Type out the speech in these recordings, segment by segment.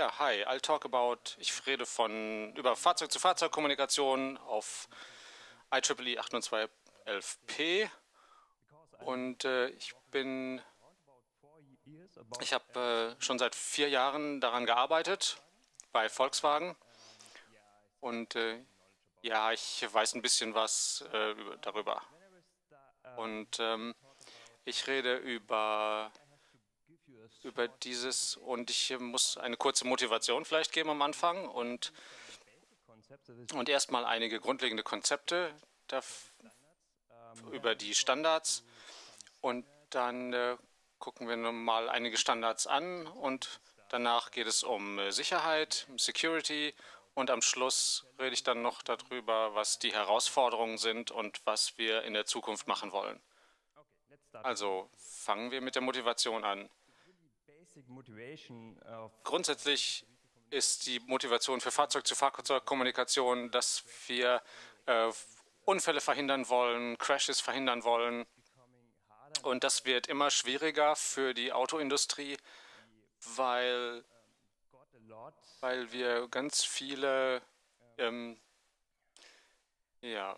Ja, hi, I'll talk about, ich rede von, über Fahrzeug-zu-Fahrzeug-Kommunikation auf IEEE 802.11p und äh, ich bin, ich habe äh, schon seit vier Jahren daran gearbeitet bei Volkswagen. Und äh, ja, ich weiß ein bisschen was äh, darüber. Und ähm, ich rede über, über dieses und ich muss eine kurze Motivation vielleicht geben am Anfang und, und erstmal einige grundlegende Konzepte über die Standards und dann äh, gucken wir mal einige Standards an und danach geht es um äh, Sicherheit, Security und am Schluss rede ich dann noch darüber, was die Herausforderungen sind und was wir in der Zukunft machen wollen. Also fangen wir mit der Motivation an. Grundsätzlich ist die Motivation für Fahrzeug-zu-Fahrzeug-Kommunikation, dass wir äh, Unfälle verhindern wollen, Crashes verhindern wollen. Und das wird immer schwieriger für die Autoindustrie, weil weil wir ganz viele, ähm, ja,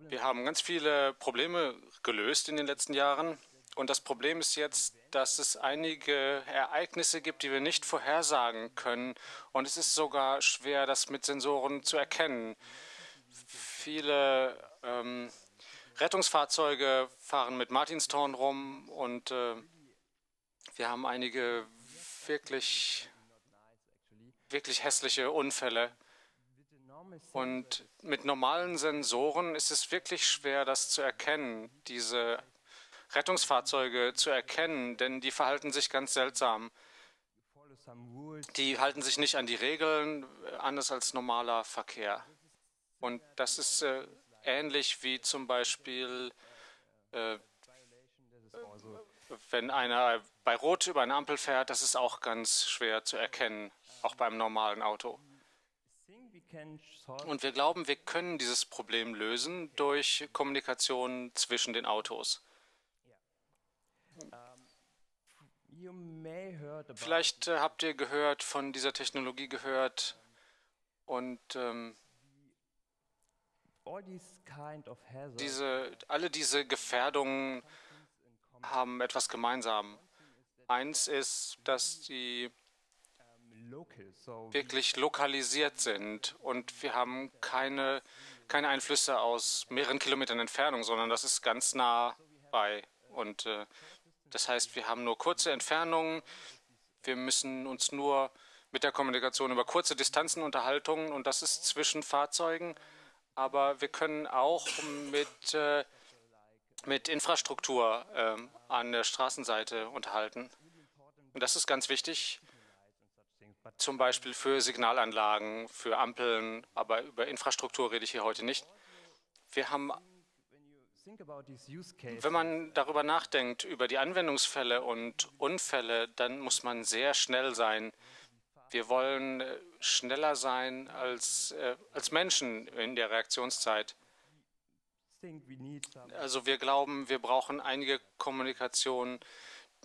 wir haben ganz viele Probleme gelöst in den letzten Jahren. Und das Problem ist jetzt, dass es einige Ereignisse gibt, die wir nicht vorhersagen können. Und es ist sogar schwer, das mit Sensoren zu erkennen. Viele ähm, Rettungsfahrzeuge fahren mit Martinstorn rum und äh, wir haben einige wirklich wirklich hässliche Unfälle. Und mit normalen Sensoren ist es wirklich schwer, das zu erkennen, diese Rettungsfahrzeuge zu erkennen, denn die verhalten sich ganz seltsam. Die halten sich nicht an die Regeln, anders als normaler Verkehr. Und das ist äh, ähnlich wie zum Beispiel, äh, wenn einer bei Rot über eine Ampel fährt, das ist auch ganz schwer zu erkennen auch beim normalen Auto. Und wir glauben, wir können dieses Problem lösen durch Kommunikation zwischen den Autos. Vielleicht äh, habt ihr gehört von dieser Technologie gehört und ähm, diese, alle diese Gefährdungen haben etwas gemeinsam. Eins ist, dass die wirklich lokalisiert sind und wir haben keine, keine Einflüsse aus mehreren Kilometern Entfernung, sondern das ist ganz nah bei. Und äh, das heißt, wir haben nur kurze Entfernungen, wir müssen uns nur mit der Kommunikation über kurze Distanzen unterhalten. Und das ist zwischen Fahrzeugen, aber wir können auch mit, äh, mit Infrastruktur äh, an der Straßenseite unterhalten. Und das ist ganz wichtig. Zum Beispiel für Signalanlagen, für Ampeln, aber über Infrastruktur rede ich hier heute nicht. Wir haben, wenn man darüber nachdenkt, über die Anwendungsfälle und Unfälle, dann muss man sehr schnell sein. Wir wollen äh, schneller sein als, äh, als Menschen in der Reaktionszeit. Also wir glauben, wir brauchen einige Kommunikation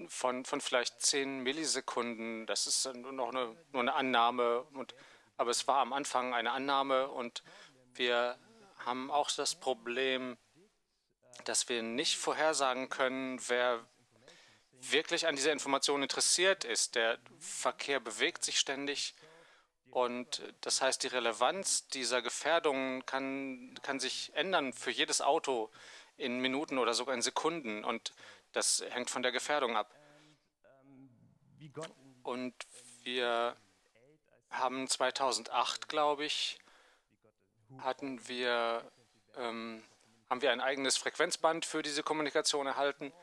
von, von vielleicht 10 Millisekunden. Das ist noch eine, nur eine Annahme. Und, aber es war am Anfang eine Annahme und wir haben auch das Problem, dass wir nicht vorhersagen können, wer wirklich an dieser Information interessiert ist. Der Verkehr bewegt sich ständig und das heißt, die Relevanz dieser Gefährdungen kann, kann sich ändern für jedes Auto in Minuten oder sogar in Sekunden. Und das hängt von der Gefährdung ab. Und wir haben 2008, glaube ich, hatten wir, ähm, haben wir ein eigenes Frequenzband für diese Kommunikation erhalten.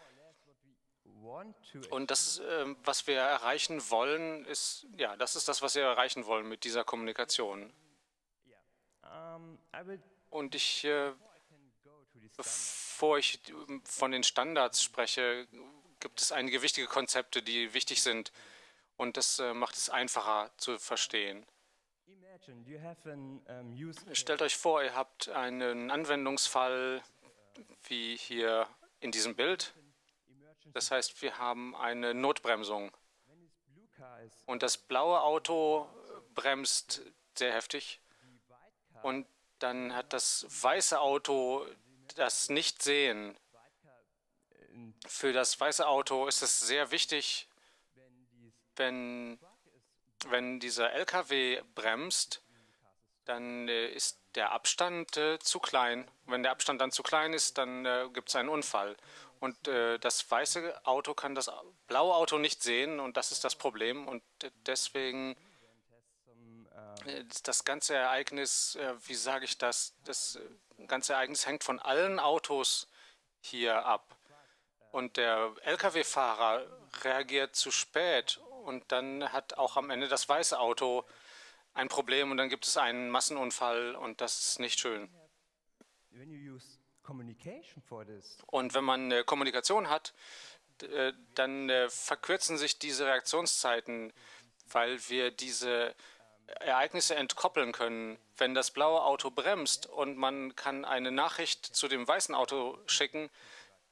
Und das, äh, was wir erreichen wollen, ist, ja, das ist das, was wir erreichen wollen mit dieser Kommunikation. Und ich äh, Bevor ich von den Standards spreche, gibt es einige wichtige Konzepte, die wichtig sind. Und das äh, macht es einfacher zu verstehen. Stellt euch vor, ihr habt einen Anwendungsfall wie hier in diesem Bild. Das heißt, wir haben eine Notbremsung. Und das blaue Auto bremst sehr heftig. Und dann hat das weiße Auto das Nicht-Sehen. Für das weiße Auto ist es sehr wichtig, wenn, wenn dieser LKW bremst, dann äh, ist der Abstand äh, zu klein. Wenn der Abstand dann zu klein ist, dann äh, gibt es einen Unfall. Und äh, das weiße Auto kann das blaue Auto nicht sehen und das ist das Problem. Und deswegen äh, das ganze Ereignis, äh, wie sage ich das, das ganze Ereignis hängt von allen Autos hier ab. Und der Lkw-Fahrer reagiert zu spät und dann hat auch am Ende das weiße Auto ein Problem und dann gibt es einen Massenunfall und das ist nicht schön. Und wenn man äh, Kommunikation hat, äh, dann äh, verkürzen sich diese Reaktionszeiten, weil wir diese Ereignisse entkoppeln können. Wenn das blaue Auto bremst und man kann eine Nachricht zu dem weißen Auto schicken,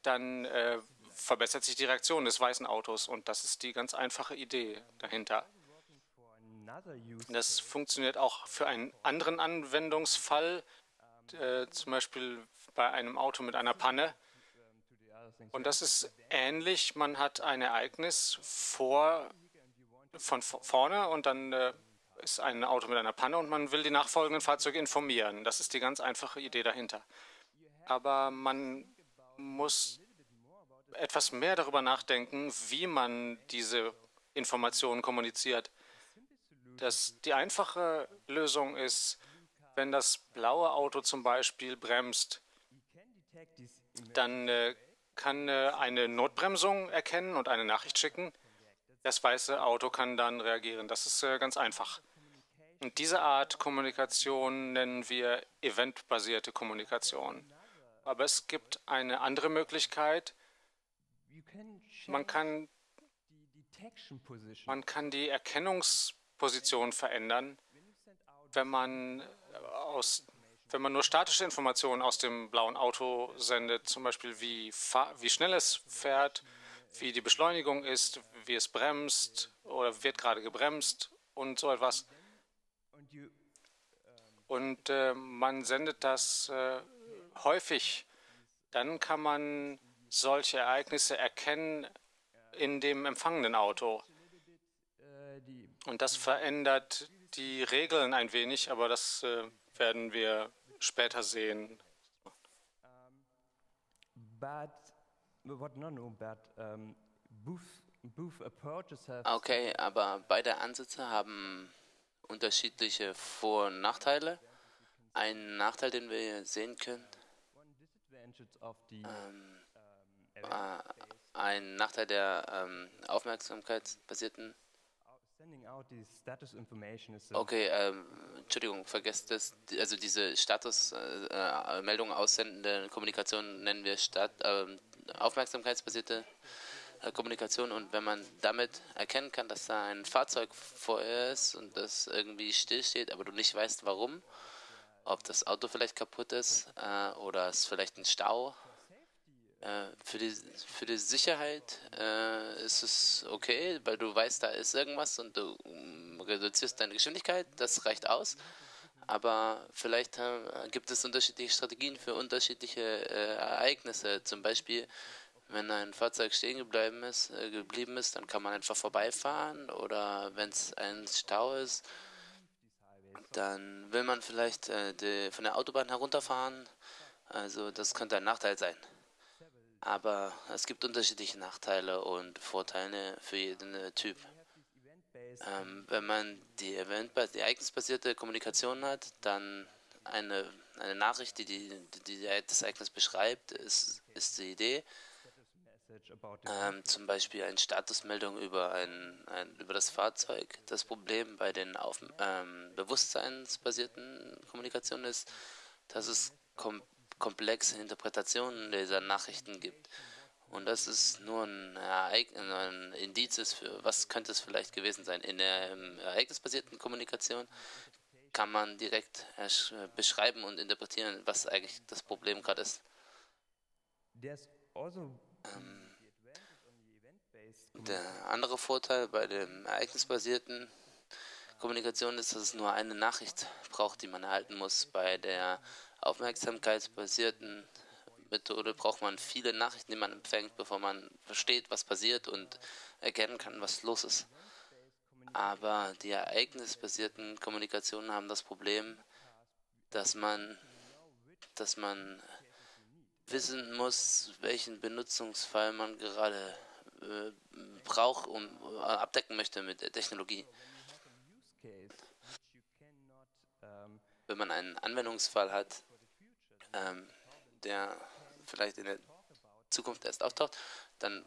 dann äh, verbessert sich die Reaktion des weißen Autos und das ist die ganz einfache Idee dahinter. Das funktioniert auch für einen anderen Anwendungsfall, äh, zum Beispiel bei einem Auto mit einer Panne. Und das ist ähnlich. Man hat ein Ereignis vor, von vorne und dann äh, ist ein Auto mit einer Panne und man will die nachfolgenden Fahrzeuge informieren. Das ist die ganz einfache Idee dahinter. Aber man muss etwas mehr darüber nachdenken, wie man diese Informationen kommuniziert. Das, die einfache Lösung ist, wenn das blaue Auto zum Beispiel bremst, dann äh, kann äh, eine Notbremsung erkennen und eine Nachricht schicken. Das weiße Auto kann dann reagieren. Das ist äh, ganz einfach. Und diese Art Kommunikation nennen wir eventbasierte Kommunikation. Aber es gibt eine andere Möglichkeit. Man kann, man kann die Erkennungsposition verändern, wenn man, aus, wenn man nur statische Informationen aus dem blauen Auto sendet, zum Beispiel wie, wie schnell es fährt, wie die Beschleunigung ist, wie es bremst oder wird gerade gebremst und so etwas. Und äh, man sendet das äh, häufig, dann kann man solche Ereignisse erkennen in dem empfangenen Auto. Und das verändert die Regeln ein wenig, aber das äh, werden wir später sehen. Okay, aber beide Ansätze haben unterschiedliche Vor- und Nachteile. Ein Nachteil, den wir sehen können, ähm, äh, ein Nachteil der ähm, aufmerksamkeitsbasierten Okay, ähm, Entschuldigung, vergesst das. Also diese Statusmeldungen äh, äh aussendende Kommunikation nennen wir Stat äh, aufmerksamkeitsbasierte äh, Kommunikation und wenn man damit erkennen kann, dass da ein Fahrzeug vor ihr ist und das irgendwie stillsteht, aber du nicht weißt warum, ob das Auto vielleicht kaputt ist äh, oder es vielleicht ein Stau. Äh, für, die, für die Sicherheit äh, ist es okay, weil du weißt, da ist irgendwas und du um, reduzierst deine Geschwindigkeit, das reicht aus. Aber vielleicht äh, gibt es unterschiedliche Strategien für unterschiedliche äh, Ereignisse. Zum Beispiel wenn ein Fahrzeug stehen geblieben ist, äh, geblieben ist, dann kann man einfach vorbeifahren oder wenn es ein Stau ist, dann will man vielleicht die, von der Autobahn herunterfahren. Also das könnte ein Nachteil sein. Aber es gibt unterschiedliche Nachteile und Vorteile für jeden Typ. Ähm, wenn man die, Event die ereignisbasierte Kommunikation hat, dann eine, eine Nachricht, die, die, die das Ereignis beschreibt, ist, ist die Idee. Ähm, zum Beispiel eine Statusmeldung über, ein, ein, über das Fahrzeug. Das Problem bei den auf, ähm, bewusstseinsbasierten Kommunikationen ist, dass es kom komplexe Interpretationen dieser Nachrichten gibt. Und das ist nur ein, Ereignis, ein Indiz ist für, was könnte es vielleicht gewesen sein. In der ähm, ereignisbasierten Kommunikation kann man direkt beschreiben und interpretieren, was eigentlich das Problem gerade ist. Also ähm, Der andere Vorteil bei dem ereignisbasierten Kommunikation ist, dass es nur eine Nachricht braucht, die man erhalten muss. Bei der aufmerksamkeitsbasierten Methode braucht man viele Nachrichten, die man empfängt, bevor man versteht, was passiert und erkennen kann, was los ist. Aber die ereignisbasierten Kommunikationen haben das Problem, dass man, dass man wissen muss, welchen Benutzungsfall man gerade äh, braucht und äh, abdecken möchte mit der Technologie. Wenn man einen Anwendungsfall hat, ähm, der vielleicht in der Zukunft erst auftaucht, dann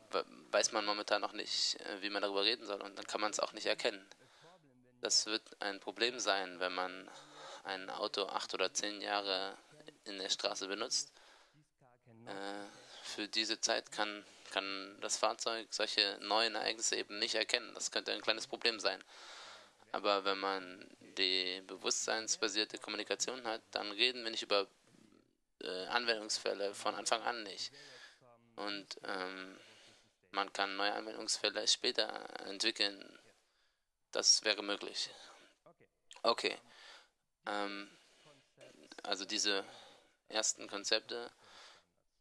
weiß man momentan noch nicht, äh, wie man darüber reden soll und dann kann man es auch nicht erkennen. Das wird ein Problem sein, wenn man ein Auto acht oder zehn Jahre in der Straße benutzt. Äh, für diese Zeit kann, kann das Fahrzeug solche neuen Ereignisse eben nicht erkennen. Das könnte ein kleines Problem sein. Aber wenn man die bewusstseinsbasierte Kommunikation hat, dann reden wir nicht über äh, Anwendungsfälle von Anfang an nicht. Und ähm, man kann neue Anwendungsfälle später entwickeln. Das wäre möglich. Okay. Ähm, also diese ersten Konzepte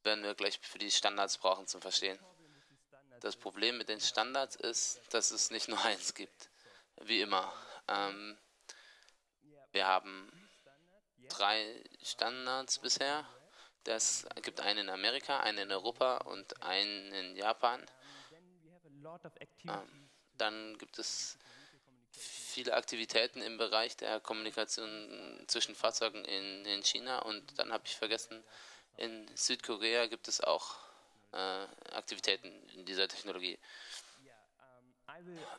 werden wir gleich für die Standards brauchen zum Verstehen. Das Problem mit den Standards ist, dass es nicht nur eins gibt. Wie immer. Ähm, wir haben drei Standards bisher. Es gibt einen in Amerika, einen in Europa und einen in Japan. Ähm, dann gibt es viele Aktivitäten im Bereich der Kommunikation zwischen Fahrzeugen in, in China und dann habe ich vergessen, in Südkorea gibt es auch äh, Aktivitäten in dieser Technologie.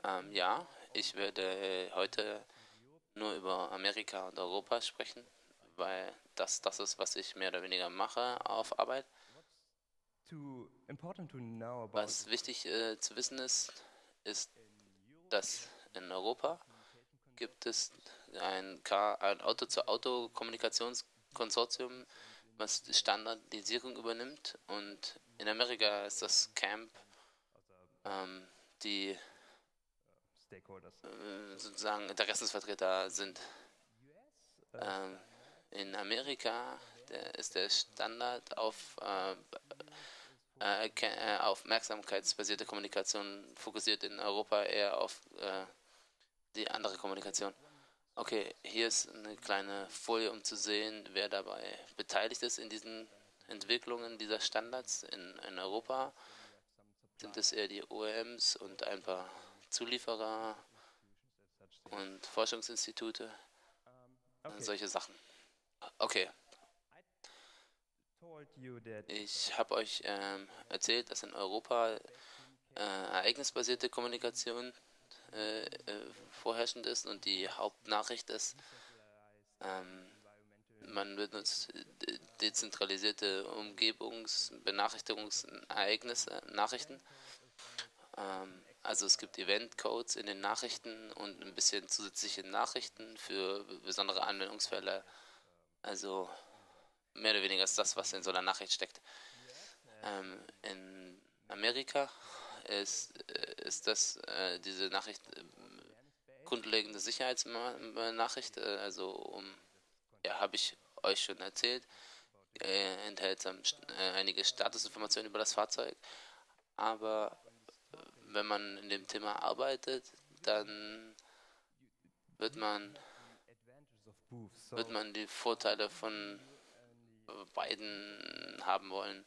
Ähm, ja, ich werde heute nur über Amerika und Europa sprechen, weil das das ist, was ich mehr oder weniger mache auf Arbeit. Was wichtig äh, zu wissen ist, ist, dass in Europa gibt es ein, ein Auto-zu-Auto-Kommunikationskonsortium, was die Standardisierung übernimmt. Und in Amerika ist das Camp, ähm, die äh, sozusagen Interessensvertreter sind. Ähm, in Amerika der ist der Standard auf äh, äh, äh, aufmerksamkeitsbasierte Kommunikation fokussiert, in Europa eher auf äh, die andere Kommunikation. Okay, hier ist eine kleine Folie, um zu sehen, wer dabei beteiligt ist in diesen Entwicklungen dieser Standards. In, in Europa sind es eher die OEMs und ein paar Zulieferer und Forschungsinstitute und solche Sachen. Okay. Ich habe euch ähm, erzählt, dass in Europa äh, ereignisbasierte Kommunikation äh, äh, vorherrschend ist und die Hauptnachricht ist, ähm, man benutzt dezentralisierte Umgebungsbenachrichtigungsereignisse, Nachrichten. Ähm, also es gibt Event-Codes in den Nachrichten und ein bisschen zusätzliche Nachrichten für besondere Anwendungsfälle. Also mehr oder weniger ist das, was in so einer Nachricht steckt. Ähm, in Amerika ist, äh, ist das äh, diese Nachricht äh, grundlegende Sicherheitsnachricht, äh, also um, ja, habe ich euch schon erzählt, äh, enthält äh, einige Statusinformationen über das Fahrzeug, aber wenn man in dem Thema arbeitet, dann wird man wird man die Vorteile von beiden haben wollen.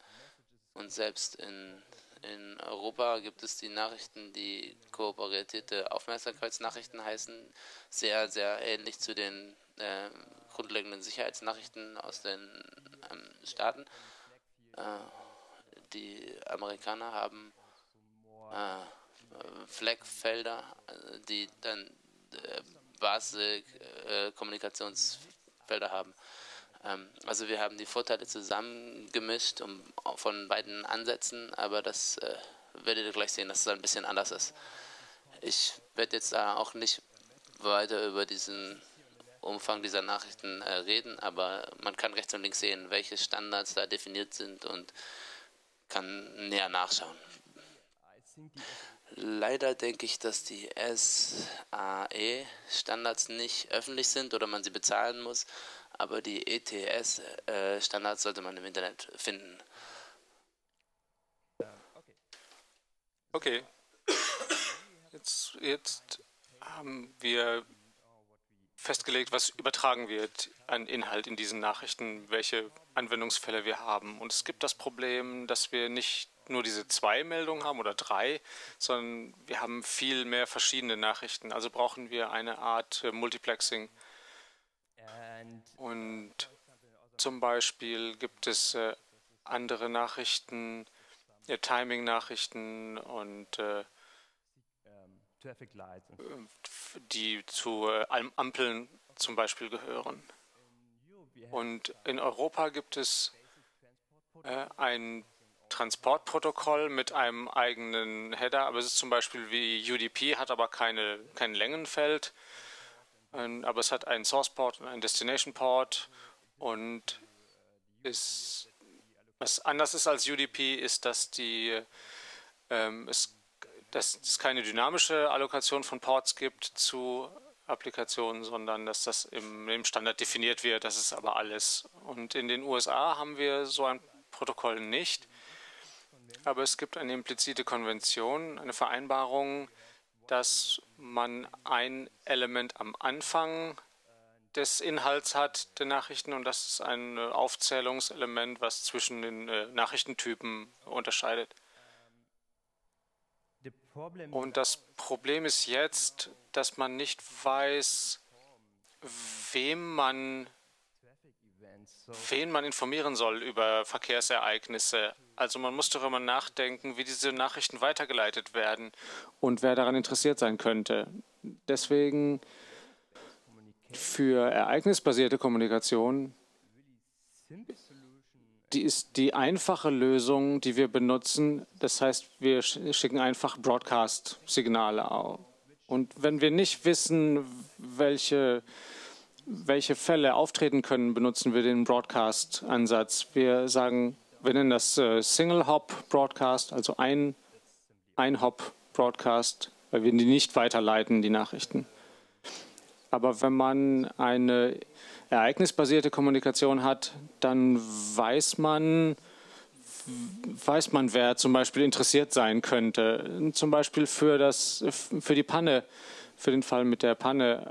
Und selbst in, in Europa gibt es die Nachrichten, die kooperierte Aufmerksamkeitsnachrichten heißen, sehr, sehr ähnlich zu den äh, grundlegenden Sicherheitsnachrichten aus den ähm, Staaten. Äh, die Amerikaner haben äh, Fleckfelder, äh, die dann äh, Basis-Kommunikationsfelder äh, haben. Ähm, also wir haben die Vorteile zusammengemischt um, von beiden Ansätzen, aber das äh, werdet ihr gleich sehen, dass es ein bisschen anders ist. Ich werde jetzt da auch nicht weiter über diesen Umfang dieser Nachrichten äh, reden, aber man kann rechts und links sehen, welche Standards da definiert sind und kann näher nachschauen. Leider denke ich, dass die SAE-Standards nicht öffentlich sind oder man sie bezahlen muss, aber die ETS-Standards sollte man im Internet finden. Okay. Jetzt, jetzt haben wir festgelegt, was übertragen wird an Inhalt in diesen Nachrichten, welche Anwendungsfälle wir haben. Und es gibt das Problem, dass wir nicht nur diese zwei Meldungen haben oder drei, sondern wir haben viel mehr verschiedene Nachrichten. Also brauchen wir eine Art äh, Multiplexing. Und zum Beispiel gibt es äh, andere Nachrichten, äh, Timing-Nachrichten und die zu Ampeln zum Beispiel gehören. Und in Europa gibt es ein Transportprotokoll mit einem eigenen Header, aber es ist zum Beispiel wie UDP, hat aber keine, kein Längenfeld, ähm, aber es hat einen Source Port und einen Destination Port und ist, was anders ist als UDP, ist, dass die ähm, es, dass es keine dynamische Allokation von Ports gibt zu Applikationen, sondern dass das im, im Standard definiert wird. Das ist aber alles. Und in den USA haben wir so ein Protokoll nicht. Aber es gibt eine implizite Konvention, eine Vereinbarung, dass man ein Element am Anfang des Inhalts hat der Nachrichten und das ist ein Aufzählungselement, was zwischen den äh, Nachrichtentypen unterscheidet. Und das Problem ist jetzt, dass man nicht weiß, wem man, wen man informieren soll über Verkehrsereignisse. Also man muss darüber nachdenken, wie diese Nachrichten weitergeleitet werden und wer daran interessiert sein könnte. Deswegen für ereignisbasierte Kommunikation die ist die einfache Lösung, die wir benutzen. Das heißt, wir schicken einfach Broadcast-Signale auf. Und wenn wir nicht wissen, welche, welche Fälle auftreten können, benutzen wir den Broadcast-Ansatz. Wir sagen, wir nennen das äh, Single-Hop-Broadcast, also ein, ein Hop-Broadcast, weil wir die nicht weiterleiten, die Nachrichten. Aber wenn man eine ereignisbasierte Kommunikation hat, dann weiß man, weiß man, wer zum Beispiel interessiert sein könnte. Zum Beispiel für, das, für die Panne, für den Fall mit der Panne,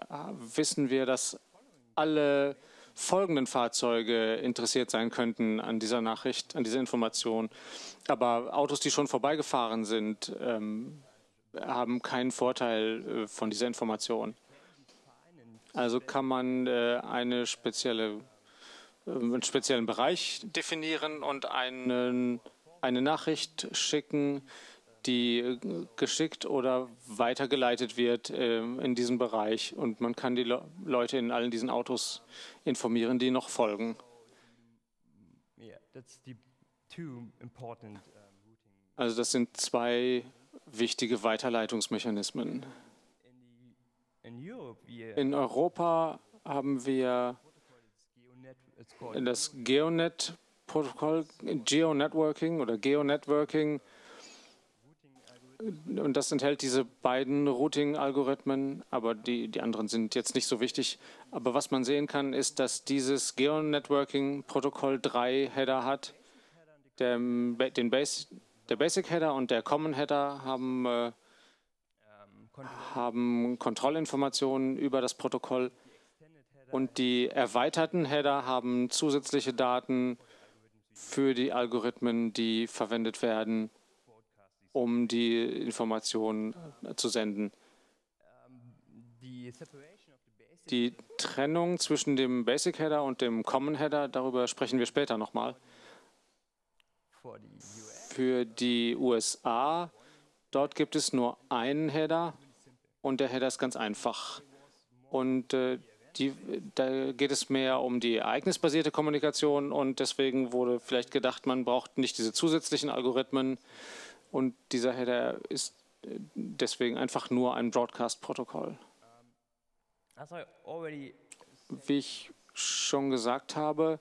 wissen wir, dass alle folgenden Fahrzeuge interessiert sein könnten an dieser Nachricht, an dieser Information. Aber Autos, die schon vorbeigefahren sind, ähm, haben keinen Vorteil äh, von dieser Information. Also kann man äh, eine spezielle, äh, einen speziellen Bereich definieren und einen, eine Nachricht schicken, die äh, geschickt oder weitergeleitet wird äh, in diesem Bereich. Und man kann die Le Leute in allen diesen Autos informieren, die noch folgen. Also das sind zwei wichtige Weiterleitungsmechanismen. In Europa haben wir das GeoNet-Protokoll, GeoNetworking oder GeoNetworking. Und das enthält diese beiden Routing-Algorithmen, aber die, die anderen sind jetzt nicht so wichtig. Aber was man sehen kann, ist, dass dieses GeoNetworking-Protokoll drei Header hat. Der, den Base, der Basic-Header und der Common-Header haben äh, haben Kontrollinformationen über das Protokoll und die erweiterten Header haben zusätzliche Daten für die Algorithmen, die verwendet werden, um die Informationen zu senden. Die Trennung zwischen dem Basic Header und dem Common Header, darüber sprechen wir später nochmal. Für die USA, dort gibt es nur einen Header und der Header ist ganz einfach. Und äh, die, da geht es mehr um die ereignisbasierte Kommunikation und deswegen wurde vielleicht gedacht, man braucht nicht diese zusätzlichen Algorithmen und dieser Header ist äh, deswegen einfach nur ein Broadcast-Protokoll. Wie ich schon gesagt habe,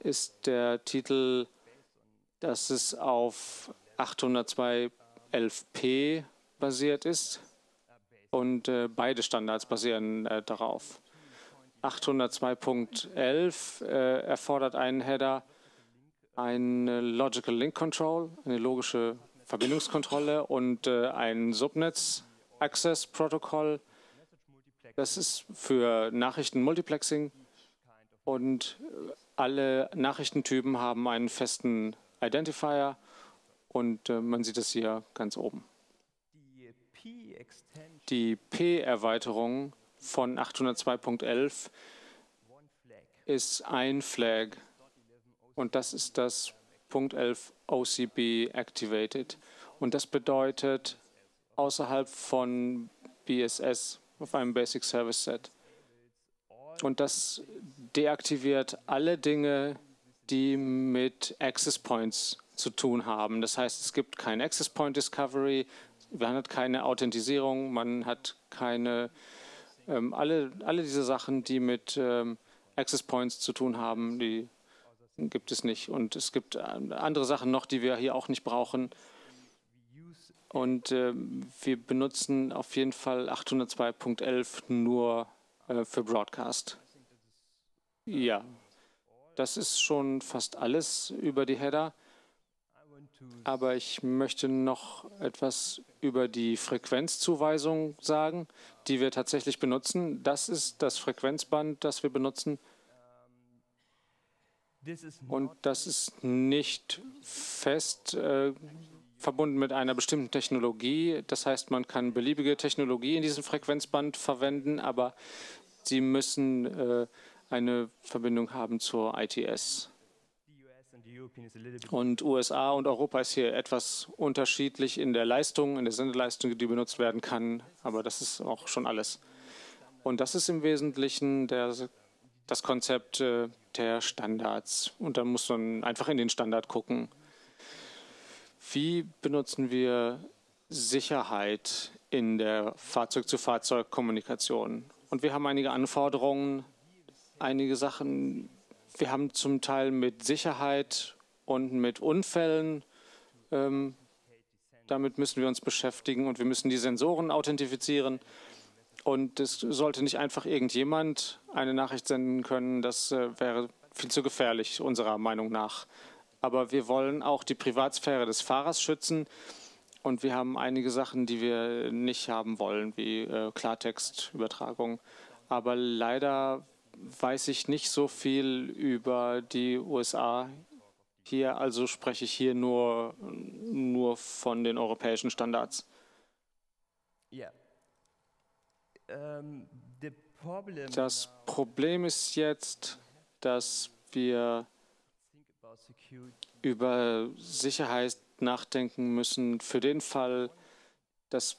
ist der Titel, dass es auf 802.11p basiert ist und äh, beide Standards basieren äh, darauf. 802.11 äh, erfordert einen Header, ein Logical Link Control, eine logische Verbindungskontrolle und äh, ein Subnetz Access Protokoll. Das ist für Nachrichtenmultiplexing und äh, alle Nachrichtentypen haben einen festen Identifier und äh, man sieht es hier ganz oben. Die P-Erweiterung von 802.11 ist ein Flag und das ist das Punkt 11 OCB Activated. Und das bedeutet außerhalb von BSS auf einem Basic Service Set. Und das deaktiviert alle Dinge, die mit Access Points zu tun haben. Das heißt, es gibt kein Access Point Discovery, man hat keine Authentisierung, man hat keine, ähm, alle, alle diese Sachen, die mit ähm, Access Points zu tun haben, die gibt es nicht. Und es gibt äh, andere Sachen noch, die wir hier auch nicht brauchen. Und äh, wir benutzen auf jeden Fall 802.11 nur äh, für Broadcast. Ja, das ist schon fast alles über die Header. Aber ich möchte noch etwas über die Frequenzzuweisung sagen, die wir tatsächlich benutzen. Das ist das Frequenzband, das wir benutzen. Und das ist nicht fest äh, verbunden mit einer bestimmten Technologie. Das heißt, man kann beliebige Technologie in diesem Frequenzband verwenden, aber sie müssen äh, eine Verbindung haben zur ITS. Und USA und Europa ist hier etwas unterschiedlich in der Leistung, in der Sendeleistung, die benutzt werden kann, aber das ist auch schon alles. Und das ist im Wesentlichen der, das Konzept äh, der Standards. Und da muss man einfach in den Standard gucken. Wie benutzen wir Sicherheit in der Fahrzeug-zu-Fahrzeug-Kommunikation? Und wir haben einige Anforderungen, einige Sachen. Wir haben zum Teil mit Sicherheit und mit Unfällen, ähm, damit müssen wir uns beschäftigen und wir müssen die Sensoren authentifizieren. Und es sollte nicht einfach irgendjemand eine Nachricht senden können. Das äh, wäre viel zu gefährlich, unserer Meinung nach aber wir wollen auch die Privatsphäre des Fahrers schützen. Und wir haben einige Sachen, die wir nicht haben wollen, wie äh, Klartextübertragung. Aber leider weiß ich nicht so viel über die USA hier, also spreche ich hier nur, nur von den europäischen Standards. Das Problem ist jetzt, dass wir über Sicherheit nachdenken müssen für den Fall, dass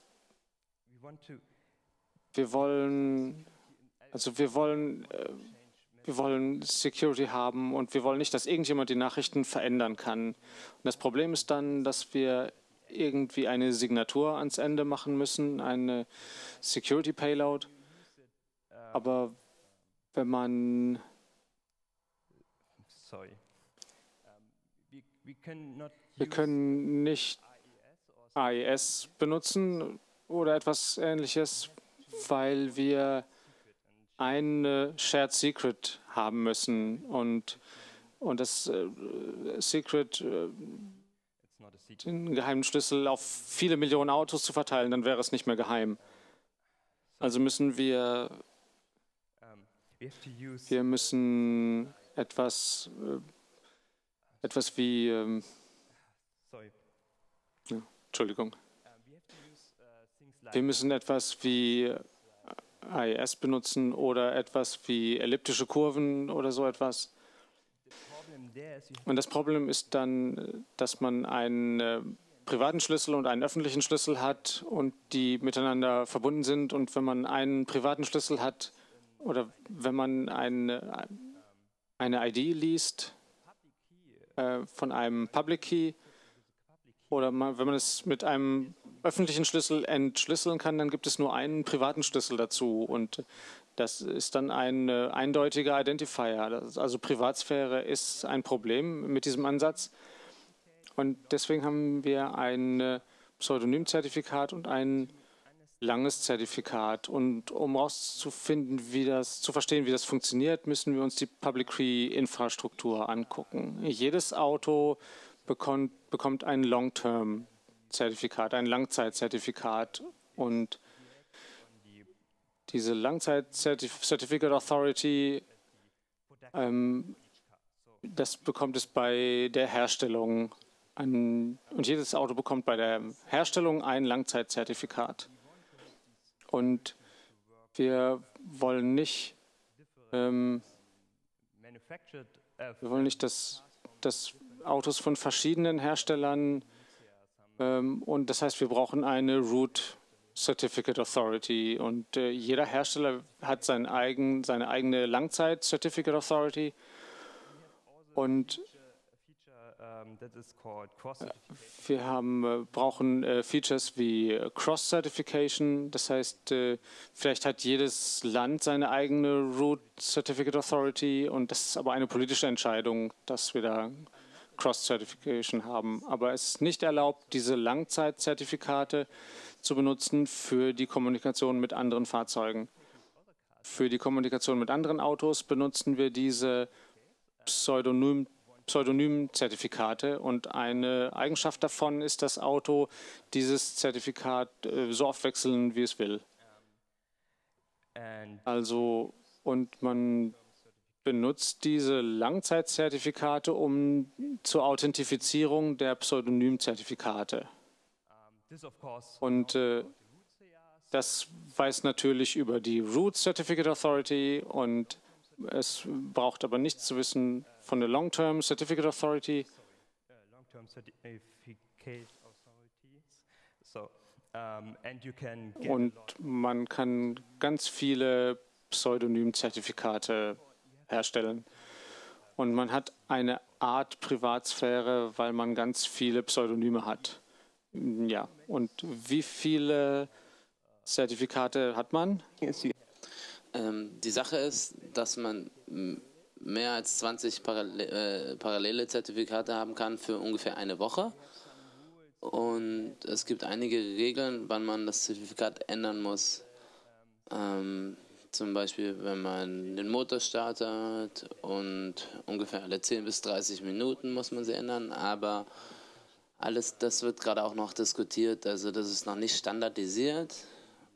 wir wollen, also wir wollen, äh, wir wollen Security haben und wir wollen nicht, dass irgendjemand die Nachrichten verändern kann. Und das Problem ist dann, dass wir irgendwie eine Signatur ans Ende machen müssen, eine Security Payload. Aber wenn man Sorry. Wir können nicht AES benutzen oder etwas ähnliches, weil wir eine Shared Secret haben müssen und, und das äh, Secret, äh, den geheimen Schlüssel auf viele Millionen Autos zu verteilen, dann wäre es nicht mehr geheim. Also müssen wir, wir müssen etwas äh, etwas wie, ähm, ja, Entschuldigung, wir müssen etwas wie AES benutzen oder etwas wie elliptische Kurven oder so etwas. Und das Problem ist dann, dass man einen äh, privaten Schlüssel und einen öffentlichen Schlüssel hat und die miteinander verbunden sind. Und wenn man einen privaten Schlüssel hat oder wenn man eine, eine ID liest, äh, von einem Public Key oder man, wenn man es mit einem öffentlichen Schlüssel entschlüsseln kann, dann gibt es nur einen privaten Schlüssel dazu und das ist dann ein äh, eindeutiger Identifier. Das, also Privatsphäre ist ein Problem mit diesem Ansatz und deswegen haben wir ein äh, Pseudonymzertifikat und ein langes Zertifikat. Und um herauszufinden, wie das, zu verstehen, wie das funktioniert, müssen wir uns die Public Key-Infrastruktur angucken. Jedes Auto bekommt, bekommt ein Long-Term-Zertifikat, ein Langzeitzertifikat. Und diese Langzeit-Certificate Authority, ähm, das bekommt es bei der Herstellung. An, und jedes Auto bekommt bei der Herstellung ein Langzeitzertifikat. Und wir wollen nicht, ähm, wir wollen nicht, dass, dass Autos von verschiedenen Herstellern ähm, und das heißt, wir brauchen eine Root Certificate Authority und äh, jeder Hersteller hat sein eigen, seine eigene Langzeit Certificate Authority und wir haben, äh, brauchen äh, Features wie äh, Cross-Certification. Das heißt, vielleicht hat jedes Land seine eigene Root Certificate Authority und das ist aber eine politische Entscheidung, dass wir da Cross-Certification haben. Aber es ist nicht erlaubt, diese Langzeitzertifikate zu benutzen für die Kommunikation mit anderen Fahrzeugen. Für die Kommunikation mit anderen Autos benutzen wir diese Pseudonym Pseudonymzertifikate und eine Eigenschaft davon ist, das Auto dieses Zertifikat äh, so oft wechseln, wie es will. Also, und man benutzt diese Langzeitzertifikate um zur Authentifizierung der Pseudonymzertifikate. Und äh, das weiß natürlich über die Root Certificate Authority und es braucht aber nichts zu wissen von der Long-Term Certificate Authority. Und man kann ganz viele Pseudonymzertifikate herstellen. Und man hat eine Art Privatsphäre, weil man ganz viele Pseudonyme hat. Ja, und wie viele Zertifikate hat man? Ähm, die Sache ist, dass man mehr als 20 Parallel, äh, parallele Zertifikate haben kann für ungefähr eine Woche. Und es gibt einige Regeln, wann man das Zertifikat ändern muss. Ähm, zum Beispiel, wenn man den Motor startet und ungefähr alle 10 bis 30 Minuten muss man sie ändern. Aber alles das wird gerade auch noch diskutiert. Also das ist noch nicht standardisiert.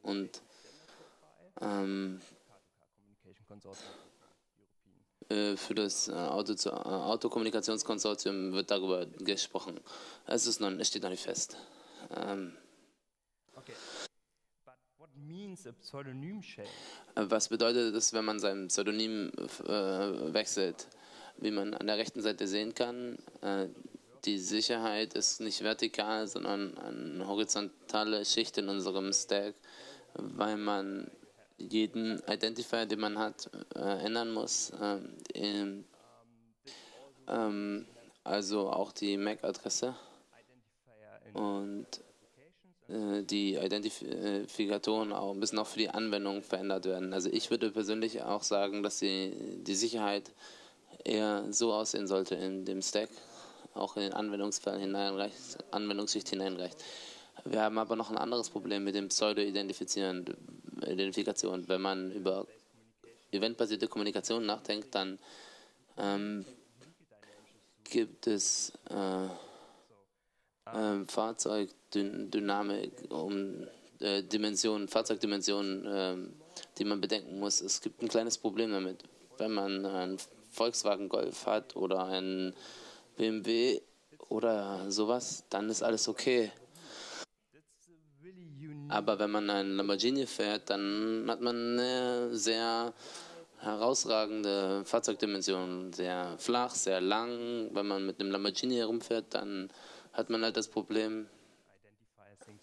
Und ähm, äh, für das äh, Auto äh, Autokommunikationskonsortium wird darüber gesprochen. Es, ist noch, es steht noch nicht fest. Ähm, was bedeutet das, wenn man sein Pseudonym äh, wechselt? Wie man an der rechten Seite sehen kann, äh, die Sicherheit ist nicht vertikal, sondern eine horizontale Schicht in unserem Stack, weil man jeden Identifier, den man hat, äh, ändern muss. Ähm, ähm, also auch die MAC-Adresse und äh, die Identifikatoren auch müssen auch für die Anwendung verändert werden. Also ich würde persönlich auch sagen, dass die, die Sicherheit eher so aussehen sollte in dem Stack, auch in den Anwendungsfall hineinreicht, Anwendungsschicht hineinreicht. Wir haben aber noch ein anderes Problem mit dem Pseudo-Identifizieren. Identifikation. Wenn man über eventbasierte Kommunikation nachdenkt, dann ähm, gibt es äh, äh, Fahrzeugdynamik, um äh, Dimensionen, Fahrzeugdimensionen, ähm, die man bedenken muss. Es gibt ein kleines Problem damit. Wenn man einen Volkswagen Golf hat oder einen BMW oder sowas, dann ist alles okay. Aber wenn man einen Lamborghini fährt, dann hat man eine sehr herausragende Fahrzeugdimension, sehr flach, sehr lang. Wenn man mit einem Lamborghini herumfährt, dann hat man halt das Problem,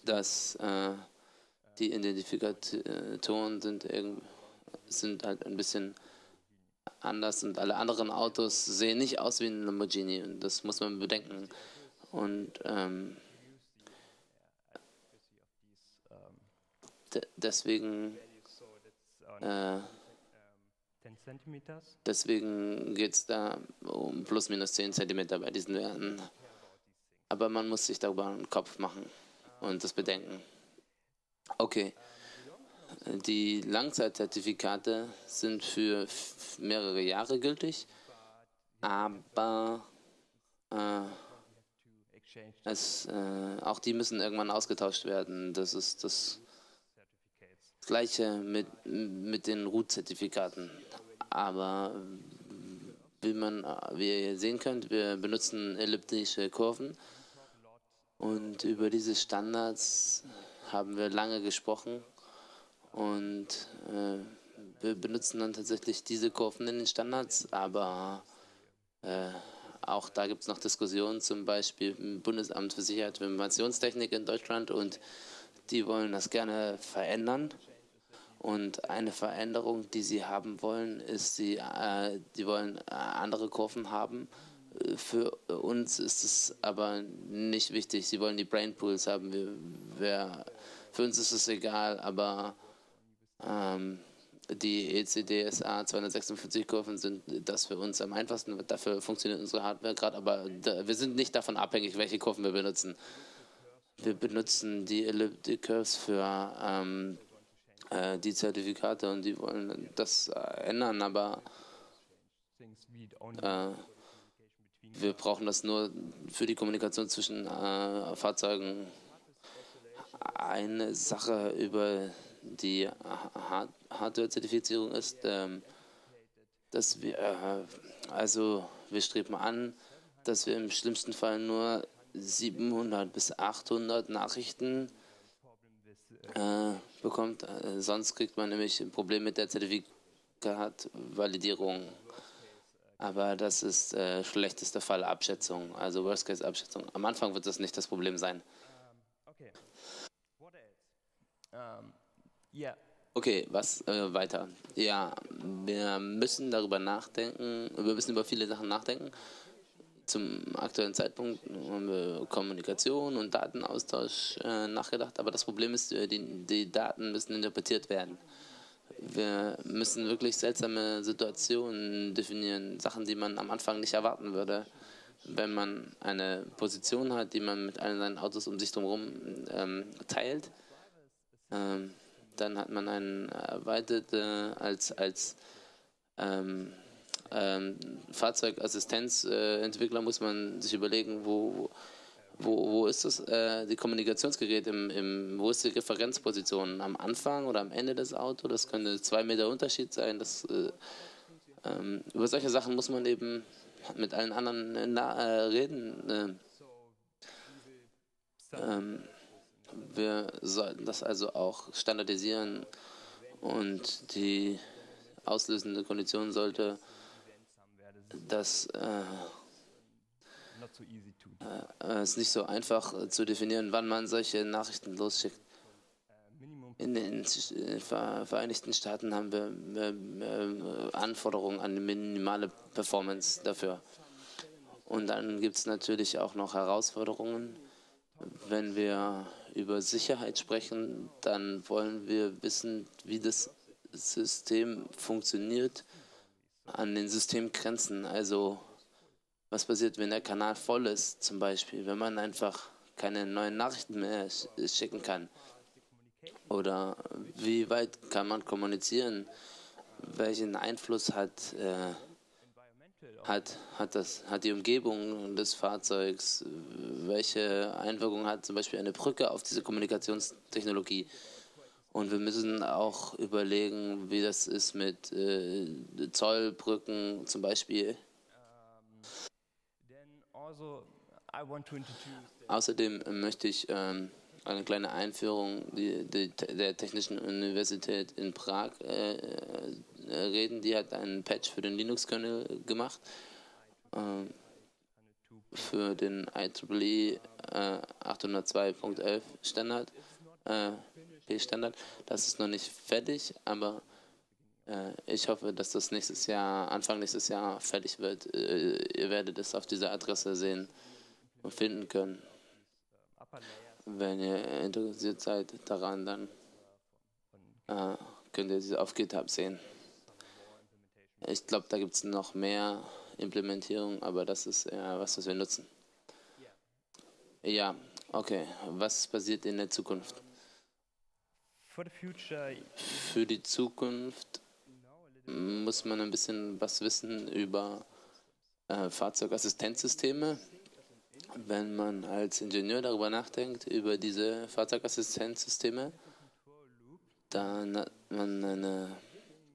dass äh, die Identifikatoren sind, sind halt ein bisschen anders und alle anderen Autos sehen nicht aus wie ein Lamborghini und das muss man bedenken. Und ähm, deswegen äh, deswegen geht es da um plus minus 10 cm bei diesen Werten. Aber man muss sich darüber einen Kopf machen. und das bedenken. Okay. Die Langzeitzertifikate sind für mehrere Jahre gültig, aber äh, es, äh, auch die müssen irgendwann ausgetauscht werden. Das ist das Gleiche mit, mit den Root-Zertifikaten. Aber wie, man, wie ihr sehen könnt, wir benutzen elliptische Kurven und über diese Standards haben wir lange gesprochen und äh, wir benutzen dann tatsächlich diese Kurven in den Standards, aber äh, auch da gibt es noch Diskussionen, zum Beispiel im Bundesamt für Sicherheit und Informationstechnik in Deutschland und die wollen das gerne verändern. Und eine Veränderung, die sie haben wollen, ist, sie, äh, die wollen äh, andere Kurven haben. Für uns ist es aber nicht wichtig. Sie wollen die Brain Pools haben. Wir, wir, für uns ist es egal, aber ähm, die ECDSA 256 Kurven sind das für uns am einfachsten. Dafür funktioniert unsere Hardware gerade, aber da, wir sind nicht davon abhängig, welche Kurven wir benutzen. Wir benutzen die Elliptic Curves für ähm, äh, die Zertifikate und die wollen das äh, ändern, aber äh, wir brauchen das nur für die Kommunikation zwischen äh, Fahrzeugen. Eine Sache über die Hardware-Zertifizierung ist, ähm, dass wir, äh, also wir streben an, dass wir im schlimmsten Fall nur 700 bis 800 Nachrichten äh, bekommt. Äh, sonst kriegt man nämlich ein Problem mit der Zertifikatvalidierung. Aber das ist äh, schlechteste Fall Abschätzung, also Worst-Case-Abschätzung. Am Anfang wird das nicht das Problem sein. Okay. Okay, was äh, weiter? Ja, wir müssen darüber nachdenken, wir müssen über viele Sachen nachdenken. Zum aktuellen Zeitpunkt haben wir Kommunikation und Datenaustausch äh, nachgedacht, aber das Problem ist, äh, die, die Daten müssen interpretiert werden. Wir müssen wirklich seltsame Situationen definieren, Sachen, die man am Anfang nicht erwarten würde. Wenn man eine Position hat, die man mit allen seinen Autos um sich herum ähm, teilt, ähm, dann hat man einen erweitert äh, als, als ähm, ähm, Fahrzeugassistenzentwickler muss man sich überlegen, wo, wo, wo ist das, äh, die Kommunikationsgerät, im, im, wo ist die Referenzposition? Am Anfang oder am Ende des Autos? Das könnte zwei Meter Unterschied sein. Das, äh, ähm, über solche Sachen muss man eben mit allen anderen äh, na, reden. Äh, ähm, wir sollten das also auch standardisieren und die auslösende Kondition sollte, dass äh, äh, es nicht so einfach zu definieren, wann man solche Nachrichten losschickt. In den Vereinigten Staaten haben wir Anforderungen an minimale Performance dafür. Und dann gibt es natürlich auch noch Herausforderungen. Wenn wir über Sicherheit sprechen, dann wollen wir wissen, wie das System funktioniert an den Systemgrenzen. Also was passiert, wenn der Kanal voll ist, zum Beispiel, wenn man einfach keine neuen Nachrichten mehr schicken kann? Oder wie weit kann man kommunizieren? Welchen Einfluss hat äh, hat, hat, das, hat die Umgebung des Fahrzeugs, welche Einwirkung hat zum Beispiel eine Brücke auf diese Kommunikationstechnologie. Und wir müssen auch überlegen, wie das ist mit äh, Zollbrücken zum Beispiel. Also, Außerdem möchte ich ähm, eine kleine Einführung die, die, der Technischen Universität in Prag äh, äh, reden. Die hat einen Patch für den Linux-Kernel gemacht, äh, für den IEEE äh, 802.11 Standard, äh, Standard. Das ist noch nicht fertig, aber äh, ich hoffe, dass das nächstes Jahr, Anfang nächstes Jahr fertig wird. Äh, ihr werdet es auf dieser Adresse sehen und finden können. Wenn ihr interessiert seid daran, dann äh, könnt ihr sie auf GitHub sehen. Ich glaube, da gibt es noch mehr Implementierung, aber das ist eher was, was wir nutzen. Ja, Okay, was passiert in der Zukunft? Für die Zukunft muss man ein bisschen was wissen über äh, Fahrzeugassistenzsysteme. Wenn man als Ingenieur darüber nachdenkt, über diese Fahrzeugassistenzsysteme, dann hat man eine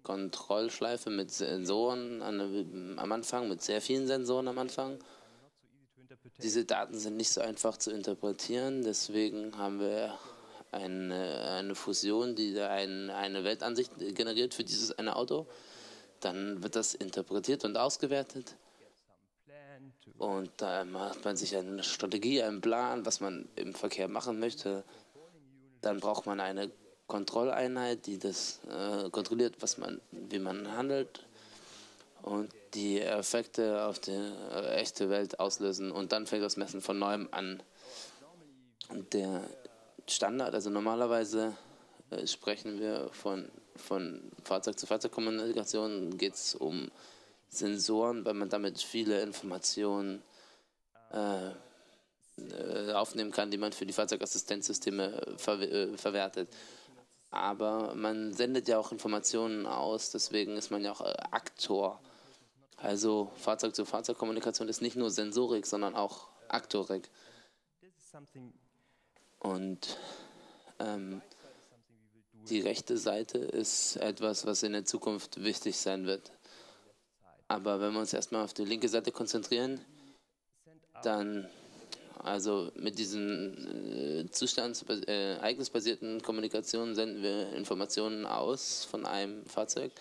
Kontrollschleife mit Sensoren an, am Anfang, mit sehr vielen Sensoren am Anfang. Diese Daten sind nicht so einfach zu interpretieren, deswegen haben wir eine, eine Fusion, die ein, eine Weltansicht generiert für dieses eine Auto. Dann wird das interpretiert und ausgewertet. Und da macht man sich eine Strategie, einen Plan, was man im Verkehr machen möchte. Dann braucht man eine Kontrolleinheit, die das äh, kontrolliert, was man, wie man handelt und die Effekte auf die äh, echte Welt auslösen. Und dann fängt das Messen von neuem an. Und der Standard, also normalerweise äh, sprechen wir von, von Fahrzeug-zu-Fahrzeug-Kommunikation, geht es um Sensoren, weil man damit viele Informationen äh, äh, aufnehmen kann, die man für die Fahrzeugassistenzsysteme ver äh, verwertet. Aber man sendet ja auch Informationen aus, deswegen ist man ja auch äh, Aktor. Also Fahrzeug-zu-Fahrzeug-Kommunikation ist nicht nur Sensorik, sondern auch Aktorik. Und ähm, die rechte Seite ist etwas, was in der Zukunft wichtig sein wird. Aber wenn wir uns erstmal auf die linke Seite konzentrieren, dann also mit diesen äh, Zustands-, äh, ereignisbasierten Kommunikationen senden wir Informationen aus von einem Fahrzeug,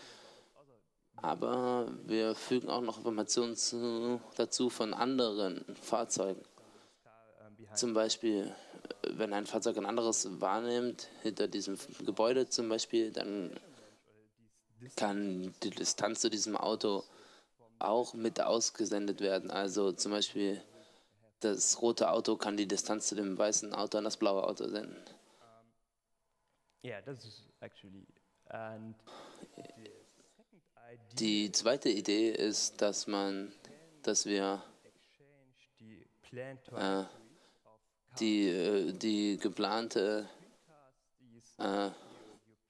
aber wir fügen auch noch Informationen zu, dazu von anderen Fahrzeugen. Zum Beispiel, wenn ein Fahrzeug ein anderes wahrnimmt, hinter diesem Gebäude zum Beispiel, dann kann die Distanz zu diesem Auto auch mit ausgesendet werden. Also zum Beispiel das rote Auto kann die Distanz zu dem weißen Auto an das blaue Auto senden. Die zweite Idee ist, dass man, dass wir äh, die, äh, die geplante äh,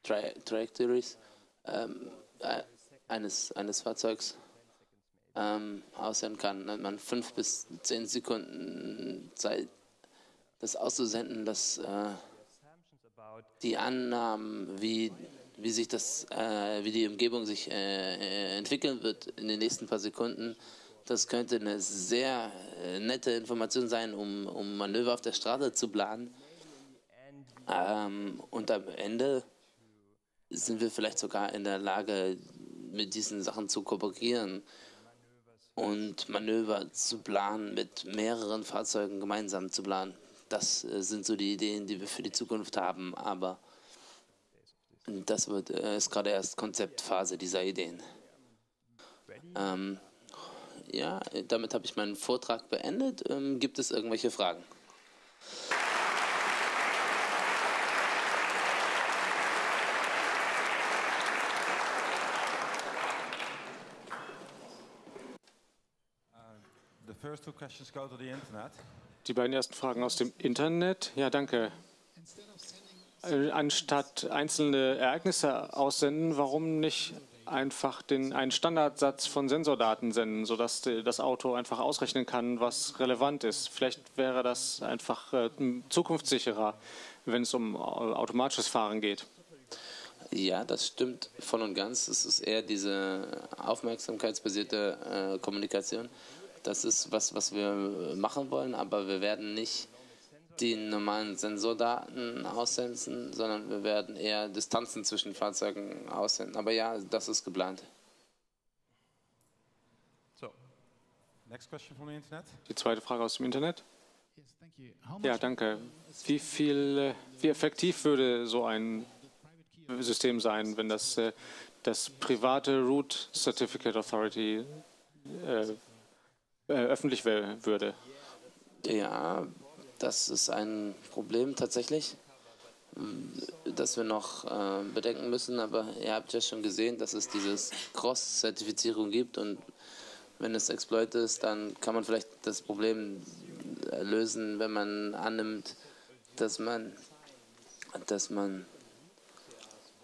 Tra Trajectories ähm, äh, eines, eines Fahrzeugs ähm, aussenden kann. Dann man fünf bis zehn Sekunden Zeit, das auszusenden, dass äh, die Annahmen, wie, wie sich das, äh, wie die Umgebung sich äh, entwickeln wird in den nächsten paar Sekunden, das könnte eine sehr äh, nette Information sein, um, um Manöver auf der Straße zu planen. Ähm, und am Ende sind wir vielleicht sogar in der Lage, mit diesen Sachen zu kooperieren und Manöver zu planen, mit mehreren Fahrzeugen gemeinsam zu planen. Das äh, sind so die Ideen, die wir für die Zukunft haben, aber das wird, äh, ist gerade erst Konzeptphase dieser Ideen. Ähm, ja, damit habe ich meinen Vortrag beendet. Ähm, gibt es irgendwelche Fragen? Die beiden ersten Fragen aus dem Internet. Ja, danke. Äh, anstatt einzelne Ereignisse aussenden, warum nicht einfach den, einen Standardsatz von Sensordaten senden, sodass das Auto einfach ausrechnen kann, was relevant ist? Vielleicht wäre das einfach äh, zukunftssicherer, wenn es um äh, automatisches Fahren geht. Ja, das stimmt voll und ganz. Es ist eher diese aufmerksamkeitsbasierte äh, Kommunikation. Das ist was, was wir machen wollen, aber wir werden nicht die normalen Sensordaten aussenden, sondern wir werden eher Distanzen zwischen Fahrzeugen aussenden. Aber ja, das ist geplant. So, next question from the Internet. Die zweite Frage aus dem Internet. Ja, danke. Wie viel, wie effektiv würde so ein System sein, wenn das äh, das private Root Certificate Authority äh, äh, öffentlich würde. Ja, das ist ein Problem tatsächlich, das wir noch äh, bedenken müssen. Aber ihr habt ja schon gesehen, dass es dieses Cross-Zertifizierung gibt und wenn es Exploit ist, dann kann man vielleicht das Problem lösen, wenn man annimmt, dass man, dass man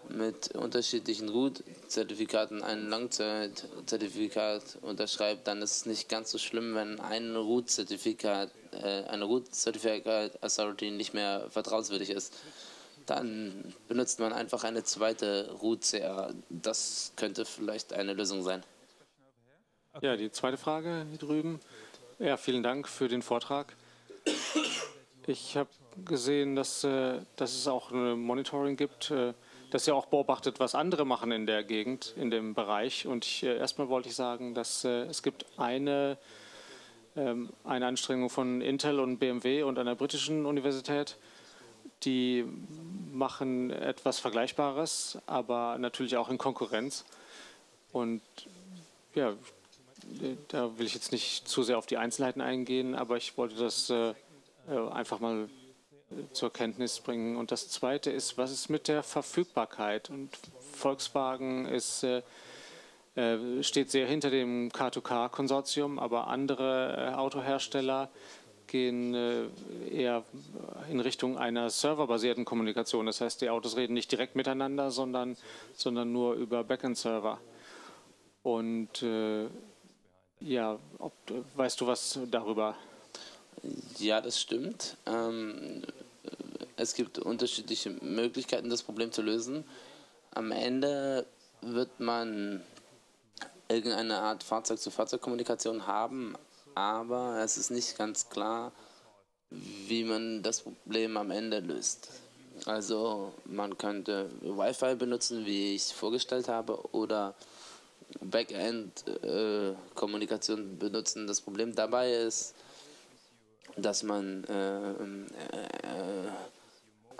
mit unterschiedlichen Root-Zertifikaten ein Langzeit-Zertifikat unterschreibt, dann ist es nicht ganz so schlimm, wenn ein Root-Zertifikat, äh, eine Root-Zertifikat Authority nicht mehr vertrauenswürdig ist. Dann benutzt man einfach eine zweite Root-CA. Das könnte vielleicht eine Lösung sein. Ja, die zweite Frage hier drüben. Ja, vielen Dank für den Vortrag. Ich habe gesehen, dass, äh, dass es auch ein Monitoring gibt. Äh, dass ihr auch beobachtet, was andere machen in der Gegend, in dem Bereich. Und ich, äh, erstmal wollte ich sagen, dass äh, es gibt eine, ähm, eine Anstrengung von Intel und BMW und einer britischen Universität, die machen etwas Vergleichbares, aber natürlich auch in Konkurrenz. Und ja, da will ich jetzt nicht zu sehr auf die Einzelheiten eingehen, aber ich wollte das äh, äh einfach mal zur Kenntnis bringen. Und das Zweite ist, was ist mit der Verfügbarkeit? Und Volkswagen ist, äh, äh steht sehr hinter dem Car-to-Car-Konsortium, aber andere äh, Autohersteller gehen äh, eher in Richtung einer serverbasierten Kommunikation. Das heißt, die Autos reden nicht direkt miteinander, sondern, sondern nur über Backend-Server. Und äh, ja, ob, weißt du was darüber? Ja, das stimmt. Ähm, es gibt unterschiedliche Möglichkeiten, das Problem zu lösen. Am Ende wird man irgendeine Art Fahrzeug-zu-Fahrzeug-Kommunikation haben, aber es ist nicht ganz klar, wie man das Problem am Ende löst. Also man könnte Wi-Fi benutzen, wie ich es vorgestellt habe, oder Backend-Kommunikation äh, benutzen. Das Problem dabei ist, dass man äh, äh,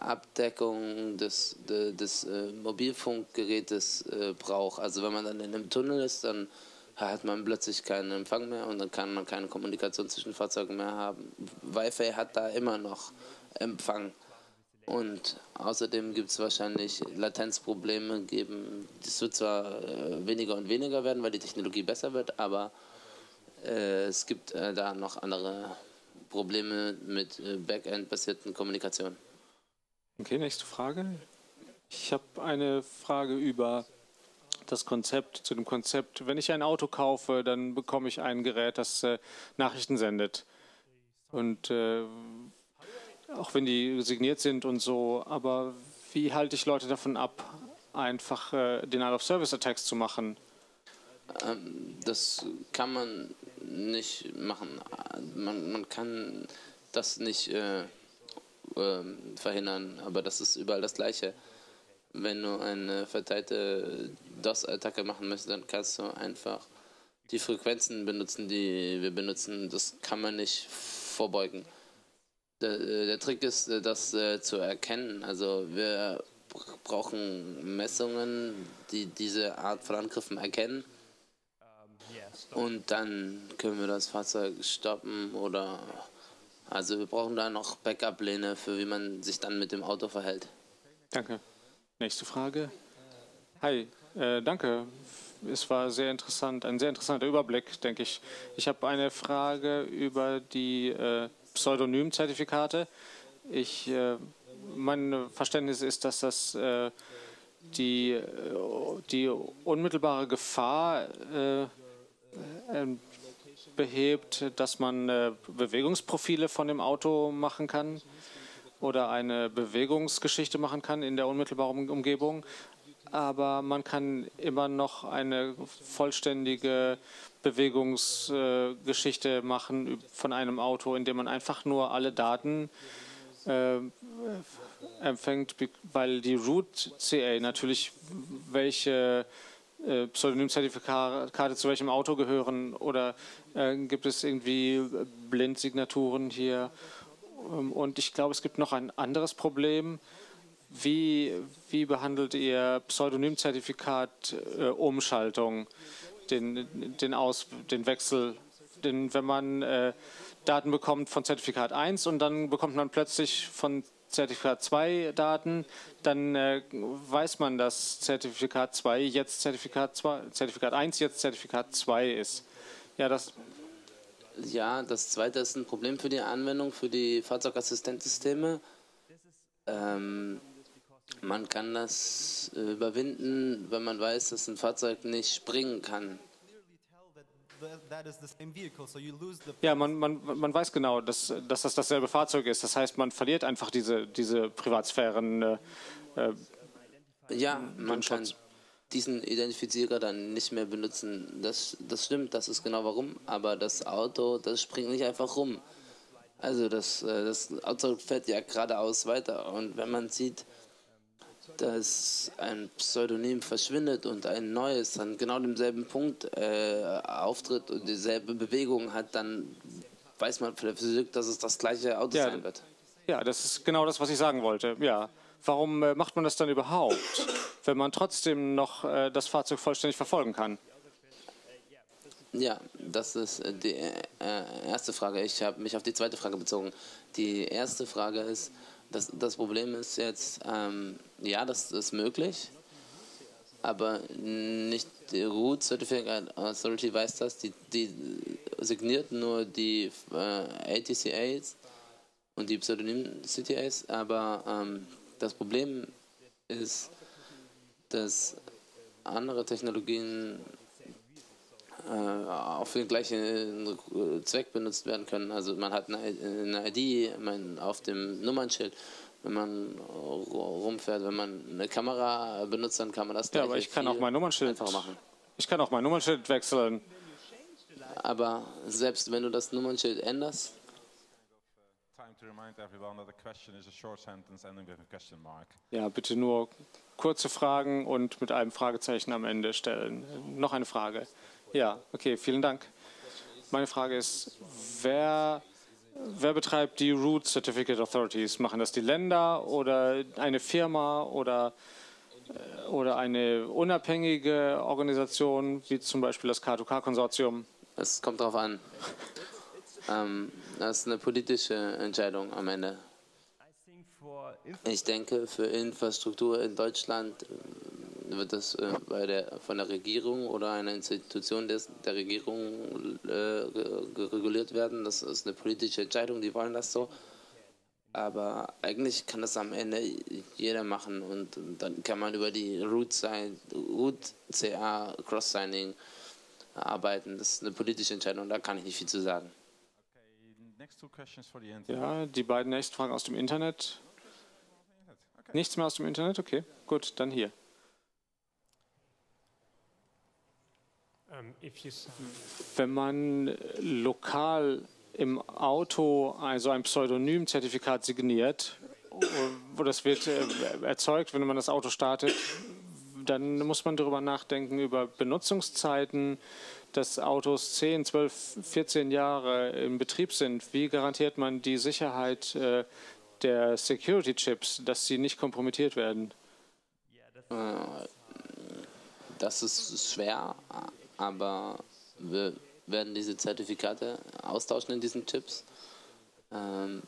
Abdeckung des, des, des äh, Mobilfunkgerätes äh, braucht. Also wenn man dann in einem Tunnel ist, dann hat man plötzlich keinen Empfang mehr und dann kann man keine Kommunikation zwischen Fahrzeugen mehr haben. Wi-Fi hat da immer noch Empfang. Und außerdem gibt es wahrscheinlich Latenzprobleme geben. Das wird zwar äh, weniger und weniger werden, weil die Technologie besser wird, aber äh, es gibt da noch andere Probleme mit äh, Backend-basierten Kommunikation. Okay, nächste Frage. Ich habe eine Frage über das Konzept, zu dem Konzept. Wenn ich ein Auto kaufe, dann bekomme ich ein Gerät, das äh, Nachrichten sendet. Und äh, auch wenn die signiert sind und so, aber wie halte ich Leute davon ab, einfach äh, Denial-of-Service-Attacks zu machen? Ähm, das kann man nicht machen. Man, man kann das nicht äh, äh, verhindern, aber das ist überall das Gleiche. Wenn du eine verteilte DOS-Attacke machen möchtest, dann kannst du einfach die Frequenzen benutzen, die wir benutzen. Das kann man nicht vorbeugen. Der, der Trick ist, das äh, zu erkennen. Also wir brauchen Messungen, die diese Art von Angriffen erkennen und dann können wir das Fahrzeug stoppen oder also wir brauchen da noch Backup-Pläne für wie man sich dann mit dem Auto verhält. Danke. Nächste Frage. Hi, äh, danke. Es war sehr interessant, ein sehr interessanter Überblick, denke ich. Ich habe eine Frage über die äh, Pseudonym-Zertifikate. Ich, äh, mein Verständnis ist, dass das äh, die, äh, die unmittelbare Gefahr äh, behebt, dass man äh, Bewegungsprofile von dem Auto machen kann oder eine Bewegungsgeschichte machen kann in der unmittelbaren Umgebung. Aber man kann immer noch eine vollständige Bewegungsgeschichte machen von einem Auto, indem man einfach nur alle Daten äh, empfängt, weil die Root CA natürlich welche äh, Pseudonymzertifikate zu welchem Auto gehören oder äh, gibt es irgendwie Blindsignaturen hier? Ähm, und ich glaube, es gibt noch ein anderes Problem. Wie, wie behandelt ihr Pseudonymzertifikat-Umschaltung, äh, den, den, den Wechsel? Denn wenn man äh, Daten bekommt von Zertifikat 1 und dann bekommt man plötzlich von Zertifikat 2 Daten, dann äh, weiß man, dass Zertifikat 2 jetzt Zertifikat 2, Zertifikat 1 jetzt Zertifikat 2 ist. Ja, das Ja, das zweite ist ein Problem für die Anwendung, für die Fahrzeugassistenzsysteme. Ähm, man kann das überwinden, wenn man weiß, dass ein Fahrzeug nicht springen kann. Ja, man, man, man weiß genau, dass, dass das dasselbe Fahrzeug ist. Das heißt, man verliert einfach diese, diese Privatsphären. Äh, äh ja, man kann diesen Identifizierer dann nicht mehr benutzen. Das, das stimmt, das ist genau warum. Aber das Auto, das springt nicht einfach rum. Also das, äh, das Auto fährt ja geradeaus weiter. Und wenn man sieht, dass ein Pseudonym verschwindet und ein neues an genau demselben Punkt äh, auftritt und dieselbe Bewegung hat, dann weiß man von der Physik, dass es das gleiche Auto ja, sein wird. Ja, das ist genau das, was ich sagen wollte. Ja. Warum äh, macht man das dann überhaupt, wenn man trotzdem noch äh, das Fahrzeug vollständig verfolgen kann? Ja, das ist äh, die äh, erste Frage. Ich habe mich auf die zweite Frage bezogen. Die erste Frage ist, das, das Problem ist jetzt, ähm, ja, das ist möglich, aber nicht die Root Certificate Authority weiß das, die, die signiert nur die äh, ATCAs und die Pseudonym CTAs, aber ähm, das Problem ist, dass andere Technologien auch für den gleichen äh, Zweck benutzt werden können. Also man hat eine, ID man, auf dem Nummernschild, wenn man rumfährt, wenn man eine Kamera benutzt, dann kann man das Ja, aber ich kann auch mein Nummernschild einfach machen. Ich kann auch mein Nummernschild wechseln. Aber selbst wenn du das Nummernschild änderst, ja, bitte nur kurze Fragen und mit einem Fragezeichen am Ende stellen. Noch eine Frage. Ja, okay, vielen Dank. Meine Frage ist, wer, wer betreibt die Root Certificate Authorities? Machen das die Länder oder eine Firma oder, äh, oder eine unabhängige Organisation, wie zum Beispiel das K2K-Konsortium? Es kommt darauf an. ähm, das ist eine politische Entscheidung am Ende. Ich denke, für Infrastruktur in Deutschland wird das äh, bei der, von der Regierung oder einer Institution des, der Regierung äh, reguliert werden. Das ist eine politische Entscheidung, die wollen das so. Aber eigentlich kann das am Ende jeder machen und dann kann man über die Root, Root CA Cross-Signing arbeiten. Das ist eine politische Entscheidung, da kann ich nicht viel zu sagen. Ja, die beiden nächsten Fragen aus dem Internet. Nichts mehr aus dem Internet? Okay, gut, dann hier. Wenn man lokal im Auto also ein Pseudonymzertifikat signiert, wo das wird äh, erzeugt, wenn man das Auto startet, dann muss man darüber nachdenken, über Benutzungszeiten, dass Autos 10, 12, 14 Jahre im Betrieb sind. Wie garantiert man die Sicherheit äh, der Security-Chips, dass sie nicht kompromittiert werden? Äh, das ist schwer, aber wir werden diese Zertifikate austauschen in diesen Chips. Ähm,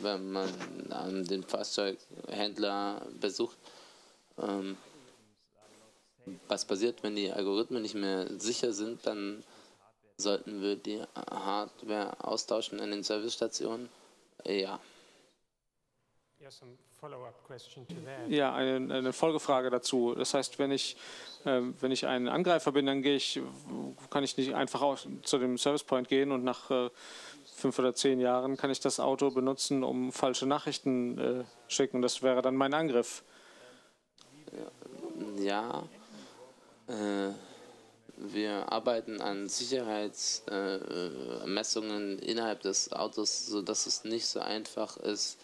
wenn man den Fahrzeughändler besucht, ähm, was passiert, wenn die Algorithmen nicht mehr sicher sind, dann sollten wir die Hardware austauschen in den Servicestationen. Ja. Ja, eine, eine, Folgefrage dazu. Das heißt, wenn ich, äh, wenn ich ein Angreifer bin, dann gehe ich, kann ich nicht einfach auch zu dem Service Point gehen und nach äh, fünf oder zehn Jahren kann ich das Auto benutzen, um falsche Nachrichten äh, schicken. Das wäre dann mein Angriff. Ja. Äh, wir arbeiten an Sicherheitsmessungen innerhalb des Autos, sodass es nicht so einfach ist,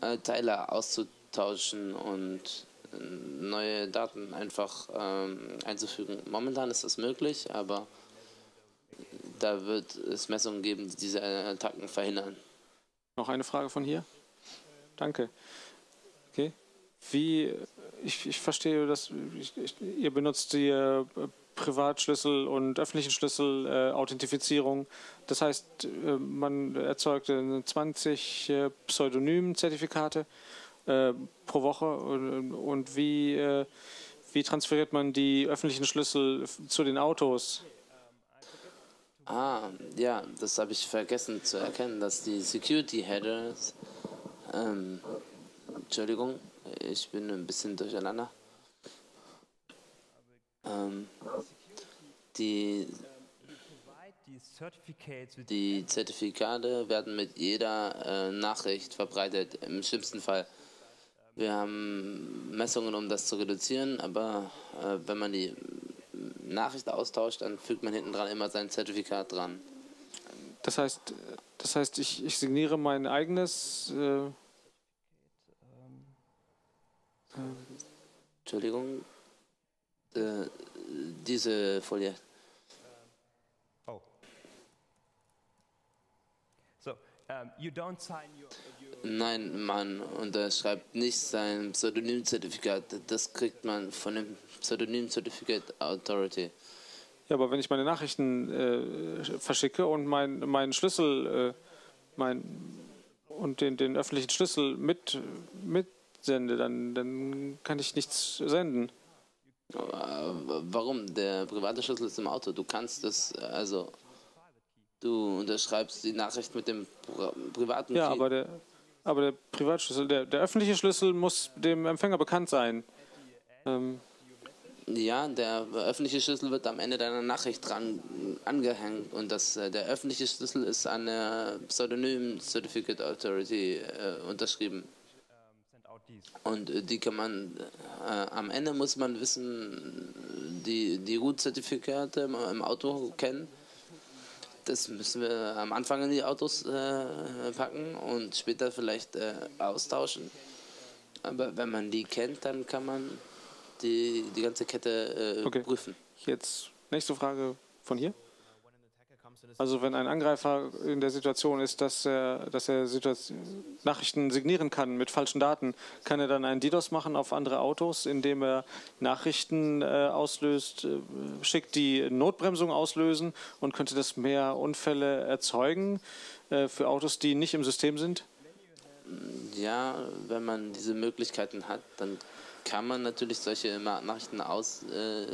äh, Teile auszutauschen und äh, neue Daten einfach ähm, einzufügen. Momentan ist das möglich, aber da wird es Messungen geben, die diese Attacken verhindern. Noch eine Frage von hier? Danke. Okay. Wie, ich, ich verstehe, dass ich, ich, ihr benutzt die äh, Privatschlüssel und öffentlichen Schlüssel äh, Authentifizierung. Das heißt, äh, man erzeugt 20 äh, Pseudonym-Zertifikate äh, pro Woche und, und wie, äh, wie transferiert man die öffentlichen Schlüssel zu den Autos? Ah, ja, das habe ich vergessen zu erkennen, dass die Security Headers, ähm, Entschuldigung, ich bin ein bisschen durcheinander. Ähm, die, die Zertifikate werden mit jeder äh, Nachricht verbreitet, im schlimmsten Fall. Wir haben Messungen, um das zu reduzieren, aber äh, wenn man die Nachricht austauscht, dann fügt man hinten dran immer sein Zertifikat dran. Das heißt, das heißt ich, ich signiere mein eigenes. Äh, Entschuldigung. Äh, diese Folie. Oh. So, um, you don't sign your Nein, man unterschreibt nicht sein Pseudonymzertifikat. Das kriegt man von dem Pseudonymzertifikat Authority. Ja, aber wenn ich meine Nachrichten äh, verschicke und mein, meinen Schlüssel äh, mein, und den, den öffentlichen Schlüssel mit, mitsende, dann, dann kann ich nichts senden. Warum? Der private Schlüssel ist im Auto. Du kannst es, also du unterschreibst die Nachricht mit dem privaten Ja, Key. aber der, aber der Privatschlüssel, der, der öffentliche Schlüssel muss dem Empfänger bekannt sein. Ähm. Ja, der öffentliche Schlüssel wird am Ende deiner Nachricht dran angehängt und das, äh, der öffentliche Schlüssel ist an der Pseudonym Certificate Authority äh, unterschrieben. Und äh, die kann man, äh, am Ende muss man wissen, die, die Root-Zertifikate im, im Auto kennen das müssen wir am Anfang in die Autos äh, packen und später vielleicht äh, austauschen. Aber wenn man die kennt, dann kann man die, die ganze Kette äh, okay. prüfen. Jetzt nächste Frage von hier. Also wenn ein Angreifer in der Situation ist, dass er, dass er Nachrichten signieren kann mit falschen Daten, kann er dann einen DDoS machen auf andere Autos, indem er Nachrichten äh, auslöst, äh, schickt, die Notbremsung auslösen und könnte das mehr Unfälle erzeugen äh, für Autos, die nicht im System sind? Ja, wenn man diese Möglichkeiten hat, dann kann man natürlich solche Nachrichten aus, äh,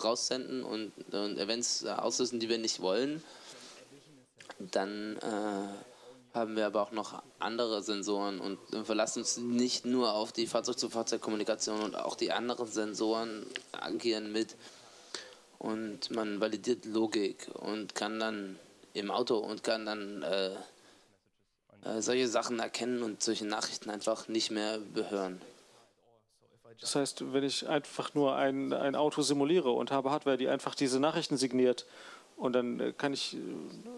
raussenden und, und Events auslösen, die wir nicht wollen. Dann äh, haben wir aber auch noch andere Sensoren und verlassen uns nicht nur auf die Fahrzeug-zu-Fahrzeug-Kommunikation und auch die anderen Sensoren agieren mit. Und man validiert Logik und kann dann im Auto und kann dann äh, äh, solche Sachen erkennen und solche Nachrichten einfach nicht mehr behören. Das heißt, wenn ich einfach nur ein, ein Auto simuliere und habe Hardware, die einfach diese Nachrichten signiert und dann äh, kann ich äh,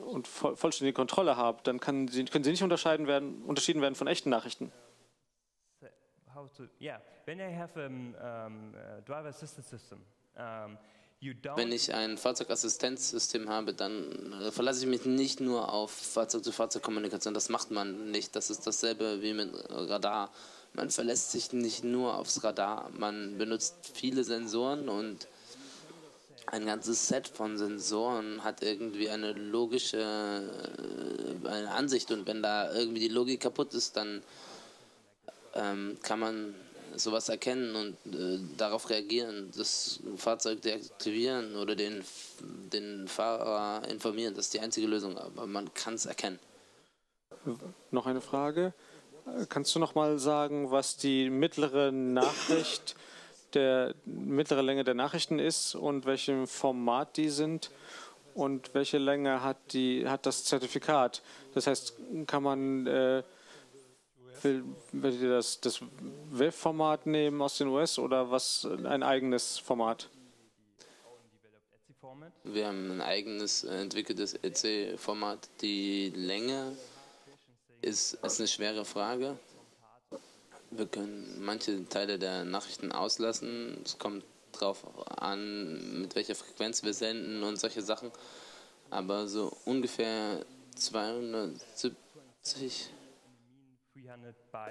und vollständige Kontrolle habe, dann kann sie, können sie nicht unterscheiden werden, unterschieden werden von echten Nachrichten. Wenn ich ein Fahrzeugassistenzsystem habe, dann äh, verlasse ich mich nicht nur auf Fahrzeug-zu-Fahrzeug-Kommunikation. Das macht man nicht. Das ist dasselbe wie mit Radar. Man verlässt sich nicht nur aufs Radar, man benutzt viele Sensoren und ein ganzes Set von Sensoren hat irgendwie eine logische äh, eine Ansicht und wenn da irgendwie die Logik kaputt ist, dann ähm, kann man sowas erkennen und äh, darauf reagieren, das Fahrzeug deaktivieren oder den, den Fahrer informieren. Das ist die einzige Lösung, aber man kann es erkennen. Noch eine Frage. Kannst du noch mal sagen, was die mittlere Nachricht, der mittlere Länge der Nachrichten ist und welchem Format die sind und welche Länge hat die hat das Zertifikat? Das heißt, kann man äh, will, will das, das WEF-Format nehmen aus den US oder was ein eigenes Format? Wir haben ein eigenes äh, entwickeltes EC-Format. Die Länge ist, ist eine schwere Frage. Wir können manche Teile der Nachrichten auslassen. Es kommt darauf an, mit welcher Frequenz wir senden und solche Sachen. Aber so ungefähr 270,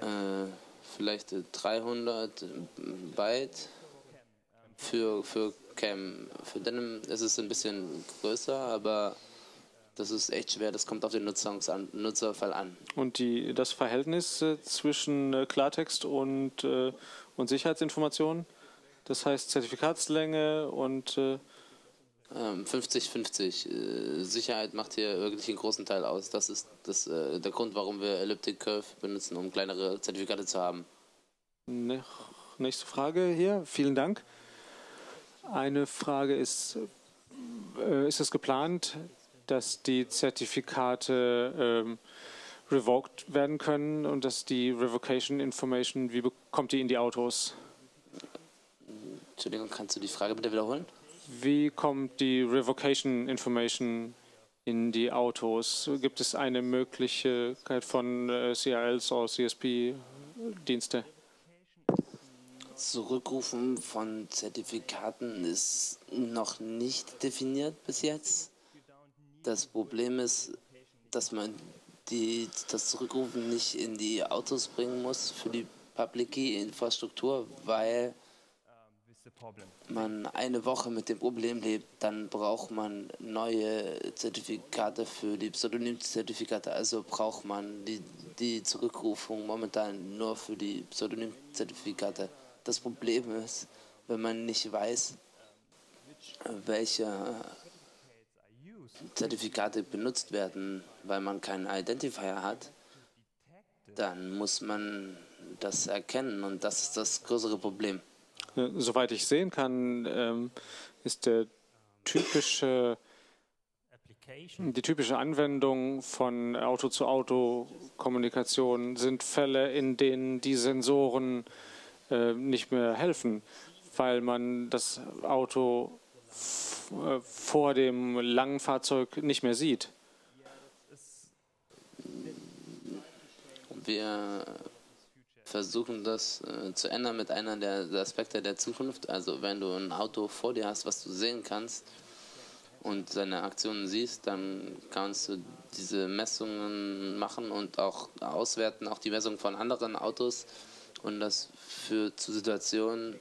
äh, vielleicht 300 Byte für, für Cam. Für Denim ist es ein bisschen größer, aber das ist echt schwer, das kommt auf den an, Nutzerfall an. Und die, das Verhältnis äh, zwischen äh, Klartext und, äh, und Sicherheitsinformationen, das heißt Zertifikatslänge und, äh, 50-50. Ähm, äh, Sicherheit macht hier wirklich einen großen Teil aus. Das ist das, äh, der Grund, warum wir Elliptic Curve benutzen, um kleinere Zertifikate zu haben. Nächste Frage hier. Vielen Dank. Eine Frage ist, ist es geplant, dass die Zertifikate ähm, revoked werden können und dass die Revocation Information, wie bekommt die in die Autos? Entschuldigung, kannst du die Frage bitte wiederholen? Wie kommt die Revocation Information in die Autos? Gibt es eine Möglichkeit von äh, CRLs oder CSP-Dienste? Zurückrufen von Zertifikaten ist noch nicht definiert bis jetzt. Das Problem ist, dass man die, das Zurückrufen nicht in die Autos bringen muss für die Public Key-Infrastruktur, weil man eine Woche mit dem Problem lebt, dann braucht man neue Zertifikate für die Pseudonym-Zertifikate. Also braucht man die, die Zurückrufung momentan nur für die Pseudonym-Zertifikate. Das Problem ist, wenn man nicht weiß, welche Zertifikate benutzt werden, weil man keinen Identifier hat, dann muss man das erkennen und das ist das größere Problem. Soweit ich sehen kann, ähm, ist der typische, die typische Anwendung von Auto-zu-Auto-Kommunikation sind Fälle, in denen die Sensoren äh, nicht mehr helfen, weil man das Auto äh, vor dem langen Fahrzeug nicht mehr sieht. Wir versuchen das äh, zu ändern mit einer der, Aspekte der Zukunft. Also wenn du ein Auto vor dir hast, was du sehen kannst und seine Aktionen siehst, dann kannst du diese Messungen machen und auch auswerten, auch die Messungen von anderen Autos. Und das führt zu Situationen,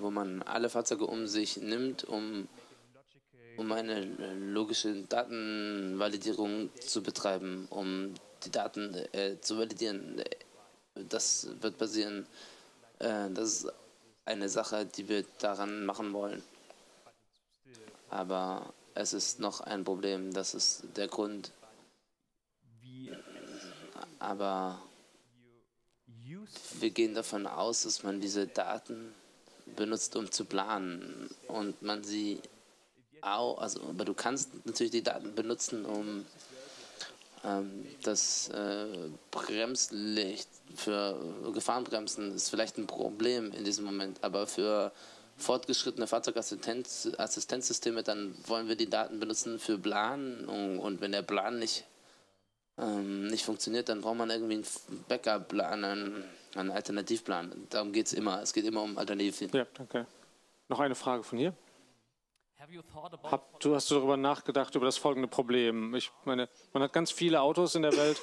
wo man alle Fahrzeuge um sich nimmt, um, um eine logische Datenvalidierung zu betreiben, um die Daten äh, zu validieren. Das wird passieren. Äh, das ist eine Sache, die wir daran machen wollen. Aber es ist noch ein Problem. Das ist der Grund. Aber wir gehen davon aus, dass man diese Daten benutzt, um zu planen. Und man sie auch, also aber du kannst natürlich die Daten benutzen, um ähm, das äh, Bremslicht für Gefahrenbremsen ist vielleicht ein Problem in diesem Moment, aber für fortgeschrittene Fahrzeugassistenzsysteme, dann wollen wir die Daten benutzen für Planung. Und wenn der Plan nicht, ähm, nicht funktioniert, dann braucht man irgendwie einen Backup-Plan, einen Alternativplan. Darum geht es immer. Es geht immer um Alternativen. Ja, danke. Noch eine Frage von hier. Hab, du hast darüber nachgedacht, über das folgende Problem. Ich meine, man hat ganz viele Autos in der Welt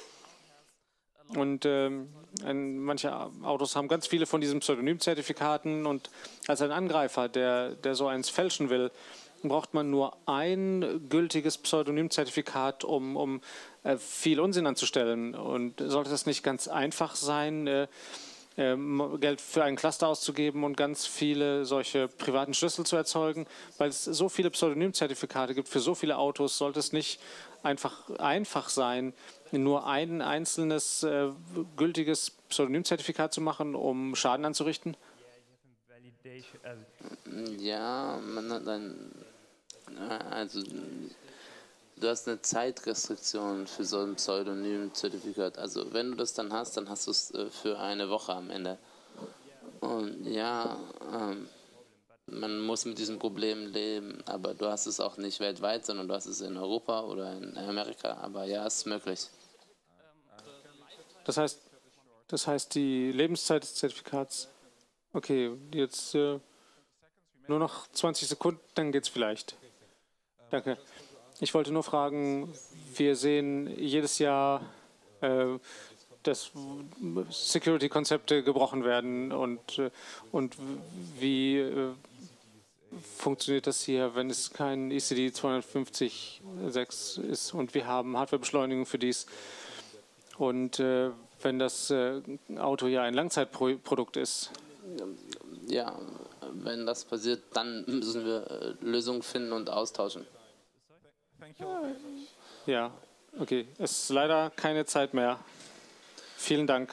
und ähm, ein, manche Autos haben ganz viele von diesen Pseudonymzertifikaten und als ein Angreifer, der, der so eins fälschen will, braucht man nur ein gültiges Pseudonymzertifikat, um, um äh, viel Unsinn anzustellen. Und sollte das nicht ganz einfach sein, äh, ähm, Geld für einen Cluster auszugeben und ganz viele solche privaten Schlüssel zu erzeugen, weil es so viele Pseudonymzertifikate gibt für so viele Autos, sollte es nicht einfach einfach sein, nur ein einzelnes äh, gültiges Pseudonymzertifikat zu machen, um Schaden anzurichten? Ja, man hat ein, also du hast eine Zeitrestriktion für so ein Pseudonym-Zertifikat. Also wenn du das dann hast, dann hast du es äh, für eine Woche am Ende. Und ja, ähm, man muss mit diesem Problem leben, aber du hast es auch nicht weltweit, sondern du hast es in Europa oder in Amerika. Aber ja, es ist möglich. Das heißt, das heißt die Lebenszeit des Zertifikats. Okay, jetzt äh, nur noch 20 Sekunden, dann geht's vielleicht. Danke. Ich wollte nur fragen, wir sehen jedes Jahr, äh, dass Security-Konzepte gebrochen werden und, äh, und wie äh, funktioniert das hier, wenn es kein ECD 250.6 ist und wir haben Hardwarebeschleunigung für dies und äh, wenn das äh, Auto ja ein Langzeitprodukt ist? Ja, wenn das passiert, dann müssen wir äh, Lösungen finden und austauschen. Ja, okay. Es ist leider keine Zeit mehr. Vielen Dank.